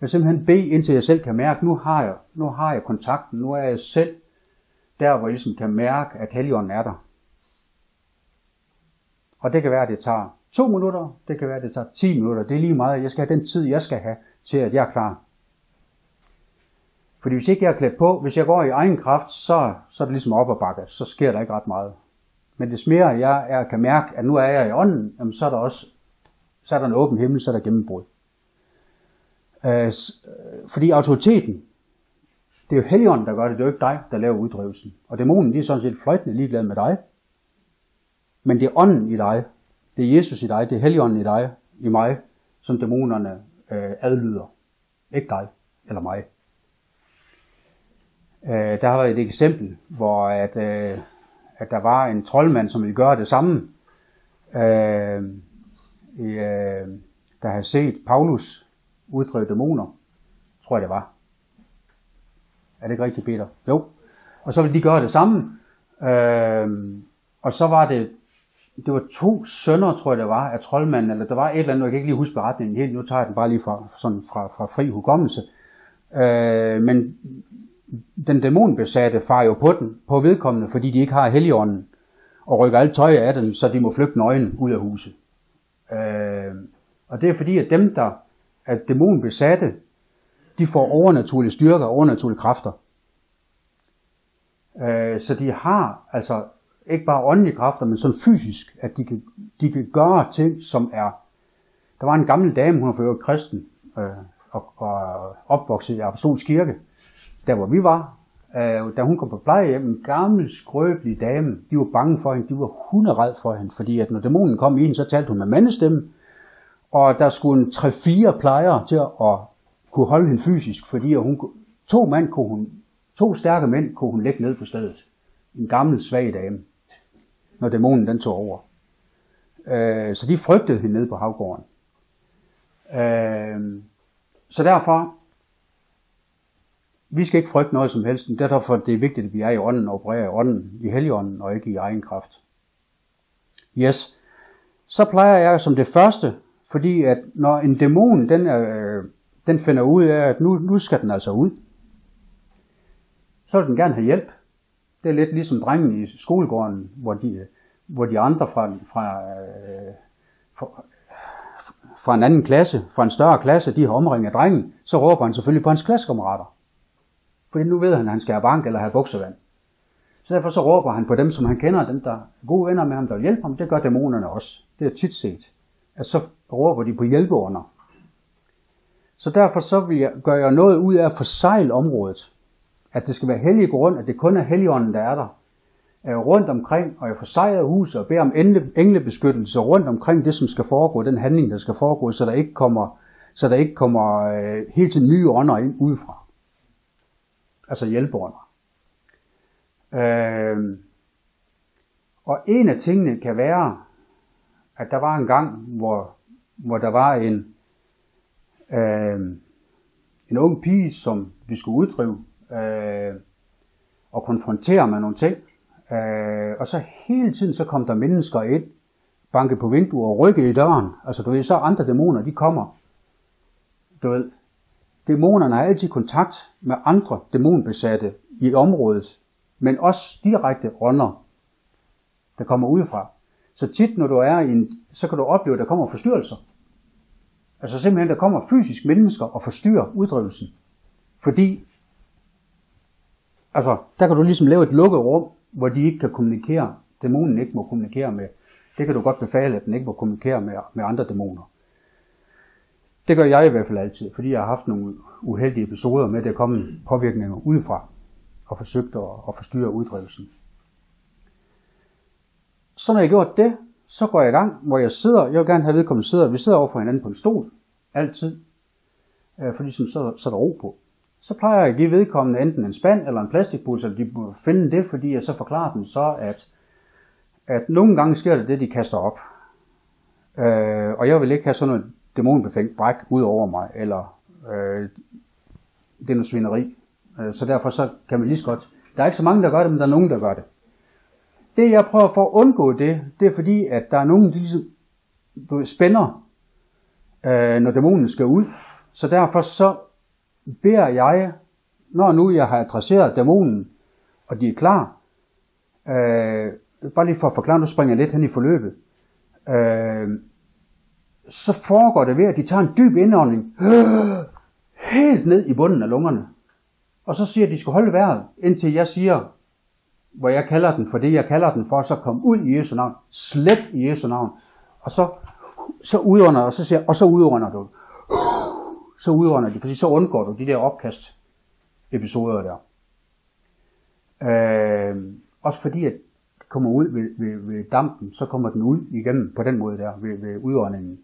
Jeg vil simpelthen bede, indtil jeg selv kan mærke, nu har jeg, nu har jeg kontakten, nu er jeg selv der, hvor jeg ligesom kan mærke, at Helligånden er der. Og det kan være, at det tager to minutter, det kan være, at det tager 10 minutter. Det er lige meget, jeg skal have den tid, jeg skal have til, at jeg er klar. Fordi hvis ikke jeg er klædt på, hvis jeg går i egen kraft, så, så er det ligesom op og bakke. Så sker der ikke ret meget. Men des mere jeg, er, kan mærke, at nu er jeg i ånden, jamen, så er der også så er der en åben himmel, så er der gennembrud. Øh, øh, fordi autoriteten, det er jo Helligånden, der gør det, det er jo ikke dig, der laver uddrivelsen. Og dæmonen, de er sådan set fløjtende ligeglade med dig. Men det er ånden i dig, det er Jesus i dig, det er Helligånden i dig, i mig, som dæmonerne øh, adlyder. Ikke dig eller mig. Øh, der har været et eksempel, hvor at, øh, at der var en troldmand, som ville gøre det samme. Øh, øh, der havde set Paulus uddrive dæmoner, tror jeg det var. Er det ikke rigtigt, Peter? Jo. Og så ville de gøre det samme. Øh, og så var det, det var to sønner, tror jeg det var, af troldmanden, eller der var et eller andet, jeg kan ikke lige huske beretningen helt, nu tager jeg den bare lige fra, sådan fra, fra fri hukommelse. Øh, men den dæmonbesatte far jo på den, på vedkommende, fordi de ikke har heligånden, og rykker alt tøj af dem, så de må flygte nøgen ud af huset. Øh, og det er fordi, at dem, der er dæmonbesatte, de får overnaturlige styrker, og overnaturlige kræfter. Øh, så de har altså ikke bare åndelige kræfter, men sådan fysisk, at de kan, de kan gøre ting, som er... Der var en gammel dame, hun var for kristen, øh, og, og opvokset i Apostolsk Kirke, der hvor vi var, øh, da hun kom på plejehjem, en gammel, skrøbelig dame, de var bange for hende, de var hunderedd for hende, fordi at når dæmonen kom i hende, så talte hun med mandestemme, og der skulle en 3-4 plejere til at kunne holde hende fysisk, fordi hun, to, mand kunne hun, to stærke mænd kunne hun lægge ned på stedet. En gammel, svag dame, når dæmonen den tog over. Øh, så de frygtede hende nede på havgården. Øh, så derfor vi skal ikke frygte noget som helst, men derfor det er vigtigt, at vi er i ånden og opererer i ånden, i helligånden og ikke i egen kraft. Yes. Så plejer jeg som det første, fordi at når en dæmon, den, er, øh, den finder ud af, at nu, nu skal den altså ud, så vil den gerne have hjælp. Det er lidt ligesom drengen i skolegården, hvor de, hvor de andre fra, fra, øh, fra, fra en anden klasse, fra en større klasse, de har omringet drengen, så råber han selvfølgelig på hans klassekammerater. Fordi nu ved han, at han skal have bank eller have buksevand. Så derfor så råber han på dem, som han kender, dem der er gode venner med ham, der vil hjælpe ham. Det gør dæmonerne også. Det er tit set. At så råber de på hjælpeånder. Så derfor så vil jeg, gør jeg noget ud af at forsegle området. At det skal være hellig grund, at det kun er helligånden, der er der. Er rundt omkring, og jeg forsejler huset og beder om englebeskyttelse rundt omkring det, som skal foregå, den handling, der skal foregå, så der ikke kommer, så der ikke kommer øh, helt til nye ånder ind udefra altså hjælperne. Øh, og en af tingene kan være, at der var en gang, hvor, hvor der var en, øh, en ung pige, som vi skulle uddrive øh, og konfrontere med nogle ting. Øh, og så hele tiden så kom der mennesker ind, banke på vinduer og rykke i døren. Altså du ved, så andre dæmoner, de kommer. Du ved, Dæmonerne har altid kontakt med andre dæmonbesatte i området, men også direkte ånder, der kommer udefra. Så tit, når du er i en, så kan du opleve, at der kommer forstyrrelser. Altså simpelthen, der kommer fysisk mennesker og forstyrrer uddrivelsen. Fordi, altså, der kan du ligesom lave et lukket rum, hvor de ikke kan kommunikere. Dæmonen ikke må kommunikere med. Det kan du godt befale, at den ikke må kommunikere med, med andre dæmoner. Det gør jeg i hvert fald altid, fordi jeg har haft nogle uheldige episoder med, at der kom påvirkninger udefra og forsøgt at, at forstyrre uddrivelsen. Så når jeg gjort det, så går jeg i gang, hvor jeg sidder, jeg vil gerne have vedkommende sidder, vi sidder over for hinanden på en stol, altid, øh, fordi som, så, så er der ro på. Så plejer jeg at give vedkommende enten en spand eller en plastikpose, eller de må finde det, fordi jeg så forklarer dem så, at, at nogle gange sker det det, de kaster op. Øh, og jeg vil ikke have sådan noget dæmonbefængt bræk ud over mig, eller øh, det er noget svineri. Øh, så derfor så kan man lige så godt. Der er ikke så mange, der gør det, men der er nogen, der gør det. Det jeg prøver for at undgå det, det er fordi, at der er nogen, der ligesom du spænder, øh, når dæmonen skal ud. Så derfor så beder jeg, når nu jeg har adresseret dæmonen, og de er klar, øh, bare lige for at forklare, nu springer jeg lidt hen i forløbet, øh, så foregår det ved, at de tager en dyb indånding, [gasps] helt ned i bunden af lungerne. Og så siger at de skal holde vejret, indtil jeg siger, hvor jeg kalder den for det, jeg kalder den for, så kom ud i Jesu navn, slet i Jesu navn, og så, så udånder, og så siger og så udånder du. [gasps] Så udånder de, fordi så undgår du de der opkast episoder der. Øh, også fordi, at kommer ud ved, ved, ved dampen, så kommer den ud igennem på den måde der, ved, ved udåndingen.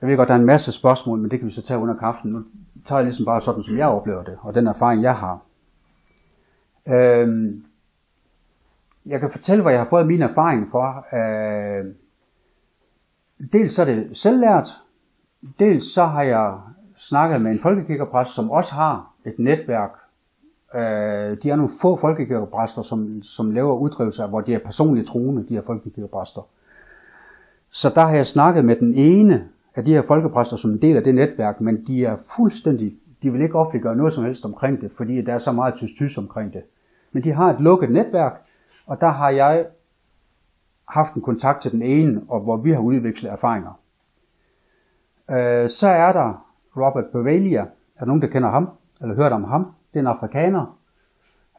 Jeg ved godt, der er en masse spørgsmål, men det kan vi så tage under kaffen. Nu tager jeg ligesom bare sådan, som jeg oplever det, og den erfaring, jeg har. Øhm, jeg kan fortælle, hvor jeg har fået min erfaring for. Øh, dels så er det selvlært, dels så har jeg snakket med en folkekirkepræst, som også har et netværk. Øh, de er nogle få folkekirkepræster, som, som laver uddrivelser, hvor de er personligt troende, de her folkekirkepræster. Så der har jeg snakket med den ene af de her folkepræster som en del af det netværk, men de er fuldstændig, de vil ikke offentliggøre noget som helst omkring det, fordi der er så meget tys omkring det. Men de har et lukket netværk, og der har jeg haft en kontakt til den ene, og hvor vi har udvekslet erfaringer. Øh, så er der Robert Bavalia. Er der nogen, der kender ham? Eller hørt om ham? Det er en afrikaner,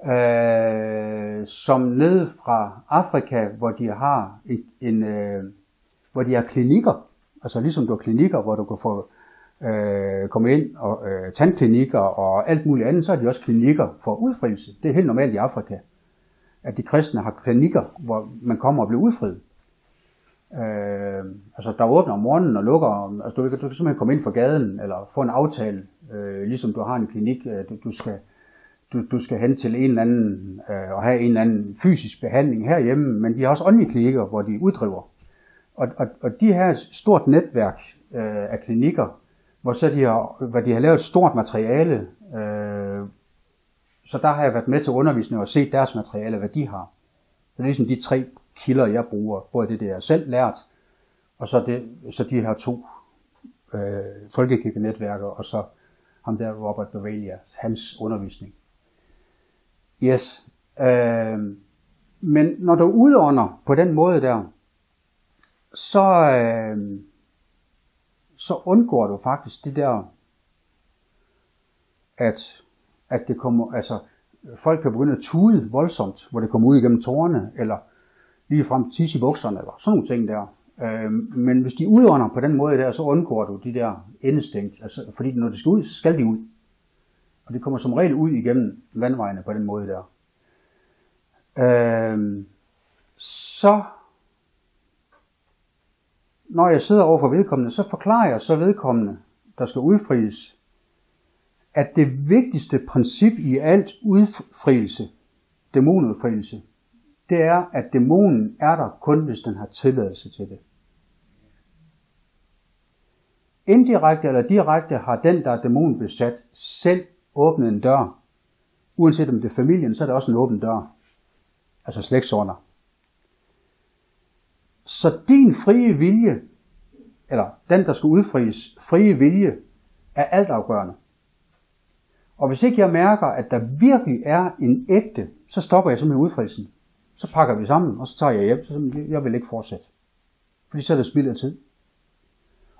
øh, som nede fra Afrika, hvor de har en, en øh, hvor de har klinikker, altså ligesom du har klinikker, hvor du kan få øh, komme ind, og øh, tandklinikker og alt muligt andet, så er de også klinikker for udfrielse. Det er helt normalt i Afrika, at de kristne har klinikker, hvor man kommer og bliver udfriet. Øh, altså der åbner om morgenen og lukker, altså du, du kan simpelthen komme ind fra gaden, eller få en aftale, øh, ligesom du har en klinik, øh, du, du skal du, du skal hen til en eller anden øh, og have en eller anden fysisk behandling herhjemme, men de har også åndelige klinikker, hvor de uddriver. Og, og, og de her stort netværk øh, af klinikker, hvor, så de har, hvor de har lavet et stort materiale, øh, så der har jeg været med til undervisning og set deres materiale, hvad de har. Det er ligesom de tre kilder, jeg bruger. Både det, det jeg selv lært, og så, det, så de her to øh, folkekirkenetværker, og så ham der Robert Bavalia, hans undervisning. Yes. Øh, men når du udånder på den måde der, så, øh, så undgår du faktisk det der, at, at det kommer, altså, folk kan begynde at tude voldsomt, hvor det kommer ud igennem tårerne, eller lige frem tisse i bukserne, eller sådan nogle ting der. Øh, men hvis de udånder på den måde der, så undgår du de der endestængt, altså, fordi når det skal ud, så skal de ud. Og det kommer som regel ud igennem vandvejene på den måde der. Øh, så når jeg sidder over for vedkommende, så forklarer jeg så vedkommende, der skal udfries, at det vigtigste princip i alt udfrielse, dæmonudfrielse, det er, at dæmonen er der kun, hvis den har tilladelse til det. Indirekte eller direkte har den, der er dæmonbesat, selv åbnet en dør. Uanset om det er familien, så er det også en åben dør. Altså slægtsordner. Så din frie vilje, eller den, der skal udfries, frie vilje, er altafgørende. Og hvis ikke jeg mærker, at der virkelig er en ægte, så stopper jeg simpelthen udfrielsen. Så pakker vi sammen, og så tager jeg hjem, så jeg vil ikke fortsætte. Fordi så er det spild af tid.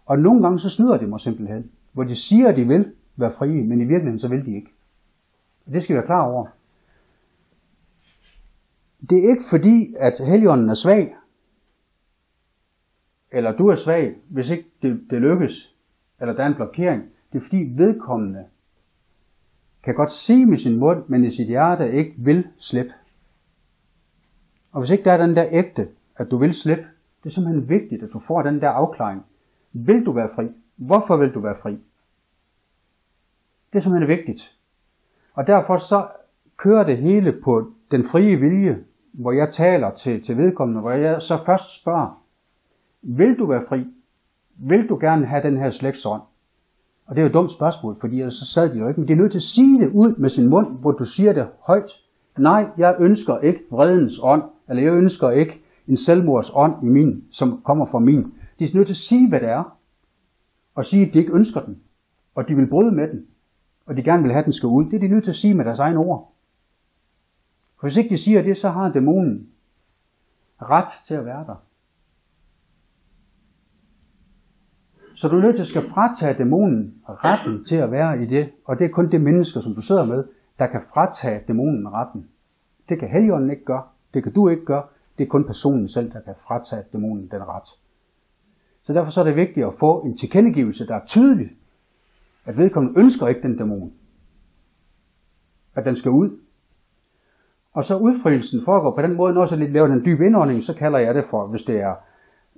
Og nogle gange så snyder de mig simpelthen, hvor de siger, at de vil være frie, men i virkeligheden så vil de ikke. Det skal vi være klar over. Det er ikke fordi, at heligånden er svag, eller du er svag, hvis ikke det, det lykkes, eller der er en blokering. Det er fordi vedkommende kan godt sige med sin mund, men i sit hjerte ikke vil slippe. Og hvis ikke der er den der ægte, at du vil slippe, det er simpelthen vigtigt, at du får den der afklaring. Vil du være fri? Hvorfor vil du være fri? Det er simpelthen vigtigt. Og derfor så kører det hele på den frie vilje, hvor jeg taler til, til vedkommende, hvor jeg så først spørger, vil du være fri? Vil du gerne have den her slægtsånd? Og det er jo et dumt spørgsmål, fordi så sad de jo ikke. Men de er nødt til at sige det ud med sin mund, hvor du siger det højt. Nej, jeg ønsker ikke vredens ånd, eller jeg ønsker ikke en selvmords ånd i min, som kommer fra min. De er nødt til at sige, hvad det er, og sige, at de ikke ønsker den, og de vil bryde med den, og de gerne vil have, at den skal ud. Det er de nødt til at sige med deres egne ord. For hvis ikke de siger det, så har dæmonen ret til at være der. Så du er nødt til at skal fratage dæmonen retten til at være i det, og det er kun det menneske, som du sidder med, der kan fratage dæmonen retten. Det kan heligånden ikke gøre, det kan du ikke gøre, det er kun personen selv, der kan fratage dæmonen den ret. Så derfor så er det vigtigt at få en tilkendegivelse, der er tydelig, at vedkommende ønsker ikke den dæmon. At den skal ud. Og så udfrielsen foregår på den måde, når så lidt laver den dybe indånding, så kalder jeg det for, hvis det er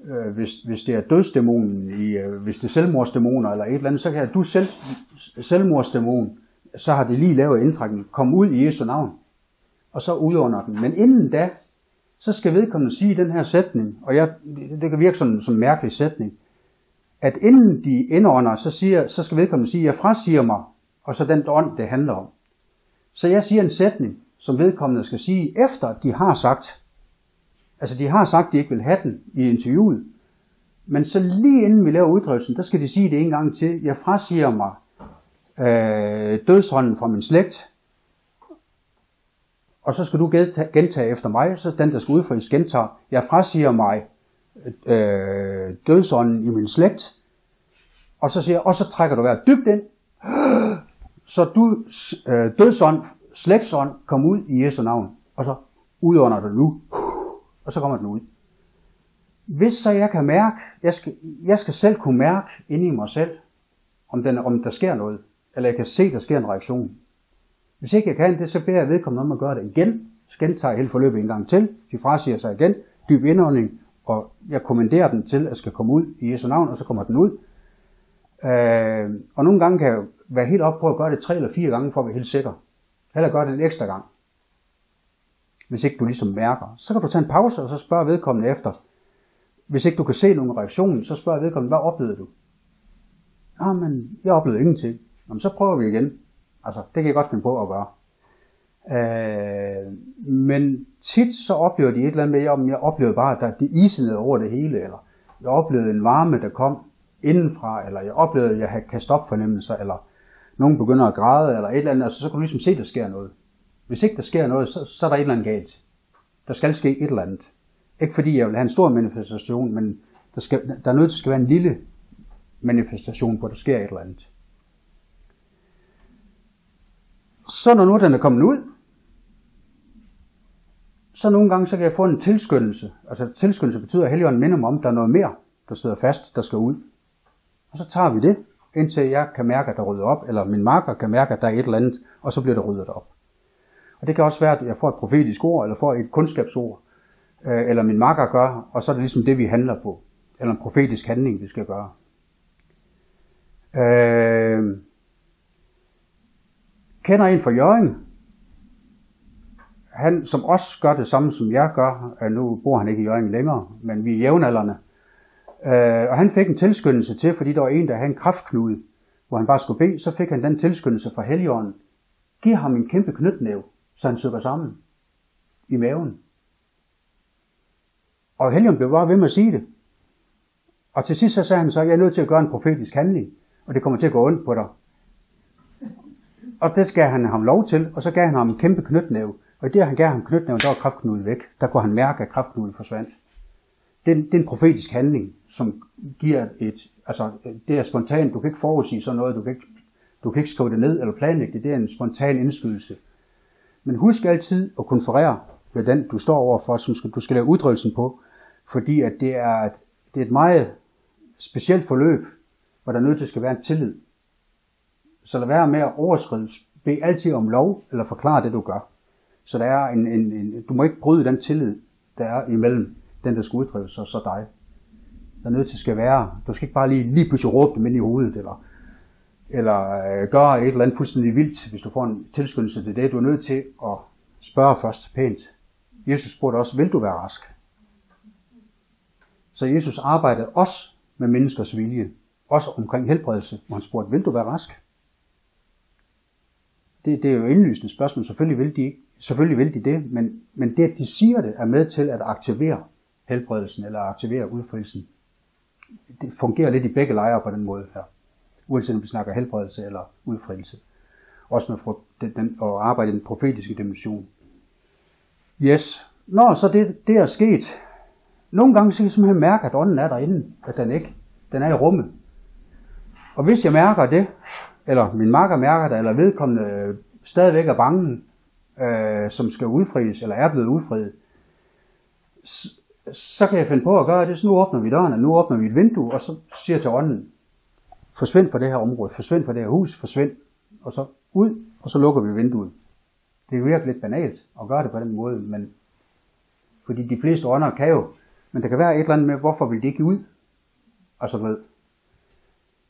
øh, hvis, hvis det er dødsdæmonen, i, øh, hvis det er selvmordsdæmoner eller et eller andet, så kan du selv, selvmordsdæmon, så har det lige lavet indtrækning, kom ud i Jesu navn, og så udånder den. Men inden da, så skal vedkommende sige den her sætning, og jeg, det kan virke som, som en mærkelig sætning, at inden de indånder, så, siger, så skal vedkommende sige, jeg frasiger mig, og så den ånd, det handler om. Så jeg siger en sætning, som vedkommende skal sige, efter de har sagt, altså de har sagt, de ikke vil have den i interviewet, men så lige inden vi laver uddrivelsen, der skal de sige det en gang til, jeg frasiger mig øh, dødsånden fra min slægt, og så skal du gentage efter mig, så den, der skal udfries, gentager, jeg frasiger mig øh, dødsånden i min slægt, og så siger og så trækker du vejret dybt ind, så du øh, dødsånd, slægtsånd, kom ud i Jesu navn, og så udånder du nu, og så kommer den ud. Hvis så jeg kan mærke, jeg skal, jeg skal selv kunne mærke inde i mig selv, om, den, om der sker noget, eller jeg kan se, der sker en reaktion. Hvis ikke jeg kan det, så beder jeg vedkommende om at gøre det igen. Så gentager hele forløbet en gang til. De frasiger sig igen. Dyb indånding. Og jeg kommanderer den til at skal komme ud i Jesu navn, og så kommer den ud. Øh, og nogle gange kan jeg være helt op på at gøre det tre eller fire gange, for at være helt sikker. Eller gøre det en ekstra gang. Hvis ikke du ligesom mærker. Så kan du tage en pause, og så spørge vedkommende efter. Hvis ikke du kan se nogen reaktion, så spørger vedkommende, hvad oplevede du? Jamen, men jeg oplevede ingenting. Jamen, så prøver vi igen. Altså, det kan jeg godt finde på at gøre. Øh, men tit så oplever de et eller andet med, om jeg oplevede bare, at der, det isede over det hele, eller jeg oplevede en varme, der kom indenfra, eller jeg oplevede, at jeg havde kastet op fornemmelser, eller nogen begynder at græde, eller et eller andet, altså, så kan du ligesom se, at der sker noget. Hvis ikke der sker noget, så, så er der et eller andet galt. Der skal ske et eller andet. Ikke fordi jeg vil have en stor manifestation, men der, skal, der er nødt til at skal være en lille manifestation, hvor der sker et eller andet. Så når nu den er kommet ud, så nogle gange så kan jeg få en tilskyndelse. Altså tilskyndelse betyder, at Helligånden minder mig om, at der er noget mere, der sidder fast, der skal ud. Og så tager vi det, indtil jeg kan mærke, at der rydder op, eller min marker kan mærke, at der er et eller andet, og så bliver der ryddet op. Og det kan også være, at jeg får et profetisk ord, eller får et kundskabsord, øh, eller min makker gør, og så er det ligesom det, vi handler på. Eller en profetisk handling, vi skal gøre. Øh, kender en fra Jørgen, han, som også gør det samme, som jeg gør. Øh, nu bor han ikke i Jørgen længere, men vi er jævnaldrende. Øh, og han fik en tilskyndelse til, fordi der var en, der havde en kraftknude, hvor han bare skulle bede, så fik han den tilskyndelse fra Helligånden. Giv ham en kæmpe knytnæve så han sukker sammen i maven. Og Helion blev bare ved med at sige det. Og til sidst så sagde han så, jeg er nødt til at gøre en profetisk handling, og det kommer til at gå ondt på dig. Og det skal han ham lov til, og så gav han ham en kæmpe knytnæve. Og i det, han gav ham knytnæven, der var kraftknuden væk. Der kunne han mærke, at kraftknuden forsvandt. Det det er en profetisk handling, som giver et, altså det er spontant, du kan ikke forudsige sådan noget, du kan ikke, du kan ikke skrive det ned eller planlægge det, det er en spontan indskydelse. Men husk altid at konferere med den, du står overfor, som skal, du skal lave uddrivelsen på, fordi at det er, et, det er et meget specielt forløb, hvor der nødt til skal være en tillid. Så lad være med at overskride. Bed altid om lov, eller forklare det, du gør. Så der er en, en, en, du må ikke bryde den tillid, der er imellem den, der skal uddrives, og så dig. Der er nødt til skal være, du skal ikke bare lige, lige pludselig råbe dem ind i hovedet, eller, eller øh, gøre et eller andet fuldstændig vildt, hvis du får en tilskyndelse til det. Du er nødt til at spørge først pænt. Jesus spurgte også, vil du være rask? Så Jesus arbejdede også med menneskers vilje, også omkring helbredelse, hvor han spurgte, vil du være rask? Det, det er jo indlysende spørgsmål, selvfølgelig vil de ikke. Selvfølgelig vil de det, men, men det, at de siger det, er med til at aktivere helbredelsen eller aktivere udfrielsen. Det fungerer lidt i begge lejre på den måde her. Uanset om vi snakker helbredelse eller udfrielse. Også med den, den, at arbejde i den profetiske dimension. Yes. Når så det, det er sket, nogle gange så kan jeg simpelthen mærke, at ånden er derinde, at den ikke, den er i rummet. Og hvis jeg mærker det, eller min marker mærker det, eller vedkommende øh, stadigvæk er bange, øh, som skal udfries, eller er blevet udfriet, så, så kan jeg finde på at gøre det, så nu åbner vi døren, og nu åbner vi et vindue, og så siger jeg til ånden, forsvind fra det her område, forsvind fra det her hus, forsvind, og så ud, og så lukker vi vinduet. Det er virkelig lidt banalt at gøre det på den måde, men fordi de fleste ånder kan jo, men der kan være et eller andet med, hvorfor vil det ikke ud? Altså, ved,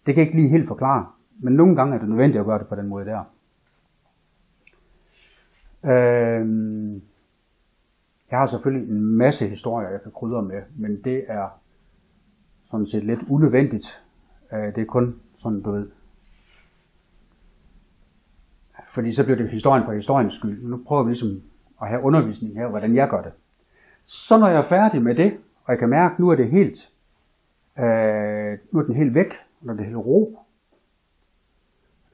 det kan jeg ikke lige helt forklare, men nogle gange er det nødvendigt at gøre det på den måde der. Øhm, jeg har selvfølgelig en masse historier, jeg kan krydre med, men det er sådan set lidt unødvendigt. Øh, det er kun sådan, du ved. Fordi så bliver det historien for historiens skyld. Nu prøver vi ligesom at have undervisning her, hvordan jeg gør det. Så når jeg er færdig med det, og jeg kan mærke, at nu er det helt, øh, nu er den helt væk, når det er helt ro.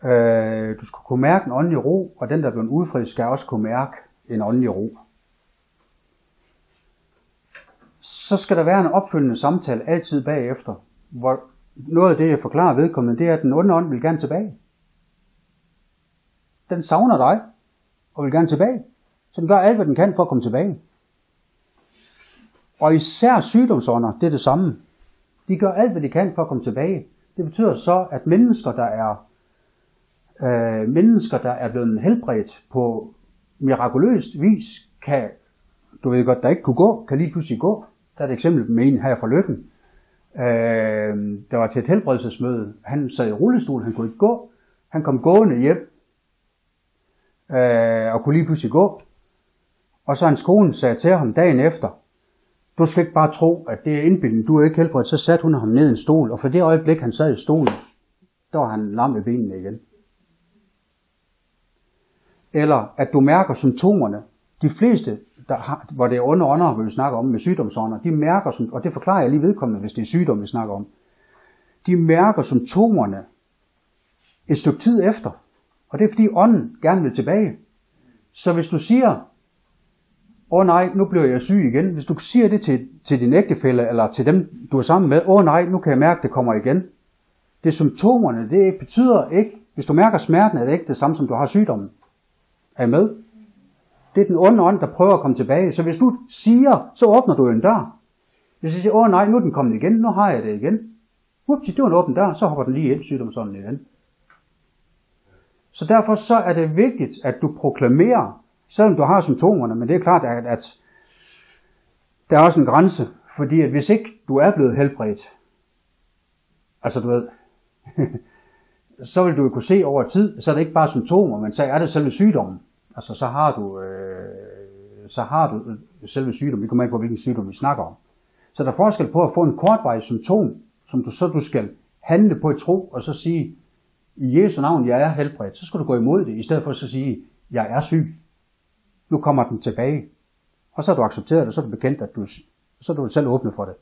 Øh, du skal kunne mærke en åndelig ro, og den, der er blevet udfriet, skal også kunne mærke en åndelig ro. Så skal der være en opfølgende samtale altid bagefter, hvor noget af det, jeg forklarer vedkommende, det er, at den onde ånd vil gerne tilbage. Den savner dig, og vil gerne tilbage. Så den gør alt, hvad den kan for at komme tilbage. Og især sygdomsånder, det er det samme. De gør alt, hvad de kan for at komme tilbage. Det betyder så, at mennesker, der er øh, mennesker, der er blevet helbredt på mirakuløst vis, kan, du ved godt, der ikke kunne gå, kan lige pludselig gå. Der er et eksempel med en her fra Lykken. Øh, der var til et helbredelsesmøde. Han sad i rullestol, han kunne ikke gå. Han kom gående hjem øh, og kunne lige pludselig gå. Og så hans kone sagde til ham dagen efter, du skal ikke bare tro, at det er indbildning, du er ikke helbredt. Så satte hun ham ned i en stol, og for det øjeblik, han sad i stolen, der var han lam i benene igen. Eller at du mærker symptomerne. De fleste, der har, hvor det er under ånder, vi snakker om med sygdomsånder, de mærker, som, og det forklarer jeg lige vedkommende, hvis det er sygdom, vi snakker om. De mærker symptomerne et stykke tid efter. Og det er fordi ånden gerne vil tilbage. Så hvis du siger, åh oh, nej, nu bliver jeg syg igen. Hvis du siger det til, til din ægtefælle, eller til dem, du er sammen med, åh oh, nej, nu kan jeg mærke, at det kommer igen. Det er symptomerne, det betyder ikke, hvis du mærker smerten, er det ikke det samme, som du har sygdommen. Er I med? Det er den onde ånd, der prøver at komme tilbage. Så hvis du siger, så åbner du en dør. Hvis jeg siger, åh nej, nu er den kommet igen, nu har jeg det igen. Upsi, det var en åben dør, så hopper den lige ind, sygdomsånden igen. Så derfor så er det vigtigt, at du proklamerer, selvom du har symptomerne, men det er klart, at, at der er også en grænse, fordi at hvis ikke du er blevet helbredt, altså du ved, [laughs] så vil du kunne se over tid, så er det ikke bare symptomer, men så er det selve sygdommen. Altså så har du, øh, så har du øh, selve sygdommen, vi kommer ikke på, hvilken sygdom vi snakker om. Så der er forskel på at få en kortvarig symptom, som du så du skal handle på i tro, og så sige, i Jesu navn, jeg er helbredt. Så skal du gå imod det, i stedet for at så sige, jeg er syg. Nu kommer den tilbage. Og så har du accepteret det, så er du bekendt, at du, så er du selv åbnet for det.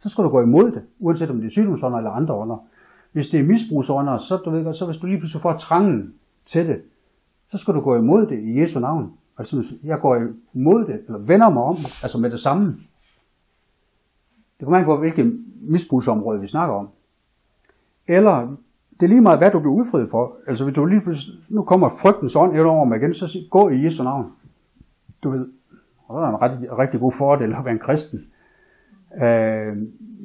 Så skal du gå imod det, uanset om det er sygdomsånder eller andre ånder. Hvis det er misbrugsånder, så, du ved, så hvis du lige pludselig får trangen til det, så skal du gå imod det i Jesu navn. Altså, jeg går imod det, eller vender mig om, altså med det samme. Det kommer an på, hvilket misbrugsområde vi snakker om. Eller det er lige meget, hvad du bliver udfriet for. Altså hvis du lige nu kommer frygtens ånd over mig igen, så sig, gå i Jesu navn. Du ved, og det er en rigtig, rigtig god fordel at være en kristen. Øh,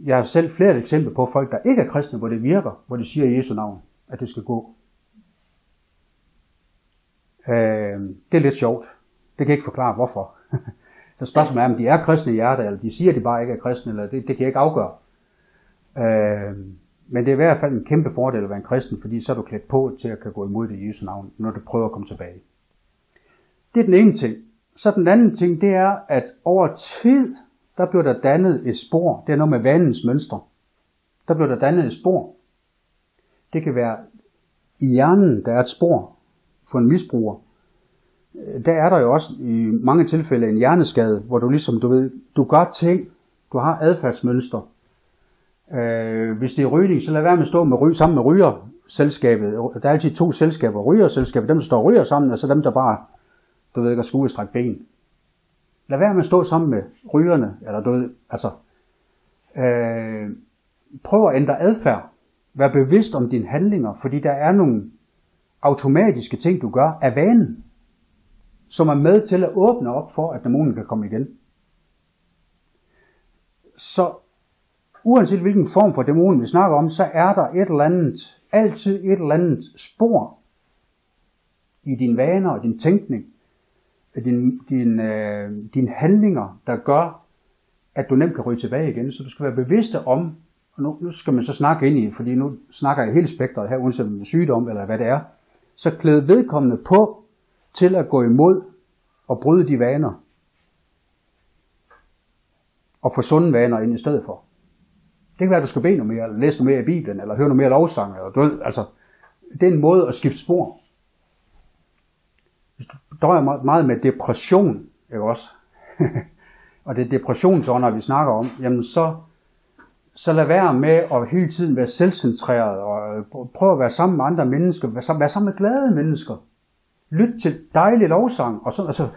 jeg har selv flere eksempler på folk, der ikke er kristne, hvor det virker, hvor de siger i Jesu navn, at det skal gå. Øh, det er lidt sjovt. Det kan jeg ikke forklare, hvorfor. [laughs] Så spørgsmålet er, om de er kristne i hjertet, eller de siger, at de bare ikke er kristne, eller det, det kan jeg ikke afgøre. Øh, men det er i hvert fald en kæmpe fordel at være en kristen, fordi så er du klædt på til at kan gå imod det i Jesu navn, når du prøver at komme tilbage. Det er den ene ting. Så den anden ting, det er, at over tid, der bliver der dannet et spor. Det er noget med vanens mønstre. Der bliver der dannet et spor. Det kan være i hjernen, der er et spor for en misbruger. Øh, der er der jo også i mange tilfælde en hjerneskade, hvor du ligesom, du ved, du gør ting, du har adfærdsmønster. Øh, hvis det er rygning, så lad være med at stå med ry, sammen med rygerselskabet. Der er altid to selskaber. Rygerselskabet, dem der står og ryger sammen, og så dem der bare, du ved ikke, skue strække ben. Lad være med at stå sammen med rygerne, eller du ved, altså, øh, prøv at ændre adfærd. Vær bevidst om dine handlinger, fordi der er nogle automatiske ting, du gør er vanen, som er med til at åbne op for, at dæmonen kan komme igen. Så uanset hvilken form for dæmon vi snakker om, så er der et eller andet, altid et eller andet spor i dine vaner og din tænkning, din, din, øh, dine handlinger, der gør, at du nemt kan ryge tilbage igen. Så du skal være bevidst om, og nu, nu skal man så snakke ind i, fordi nu snakker jeg hele spektret her, uanset om sygdom eller hvad det er, så klæd vedkommende på til at gå imod og bryde de vaner, og få sunde vaner ind i stedet for. Det kan være, at du skal bede noget mere, eller læse noget mere i Bibelen, eller høre noget mere lovsang, eller du ved, altså, det er en måde at skifte spor. Hvis du døjer meget med depression, ikke også? [laughs] og det er depressionsånder, vi snakker om, jamen så, så lad være med at hele tiden være selvcentreret, og øh, prøv at være sammen med andre mennesker, Vær sammen med glade mennesker. Lyt til dejlig lovsang, og sådan, altså,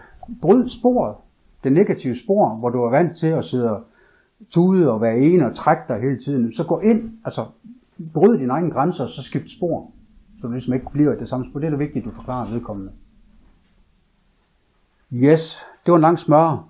bryd sporet, det negative spor, hvor du er vant til at sidde og tude og være en og trække dig hele tiden. Så gå ind, altså bryd dine egne grænser, og så skift spor, så du ligesom ikke bliver i det samme spor. Det er det vigtigt, at du forklarer vedkommende. Yes, det var en lang smør.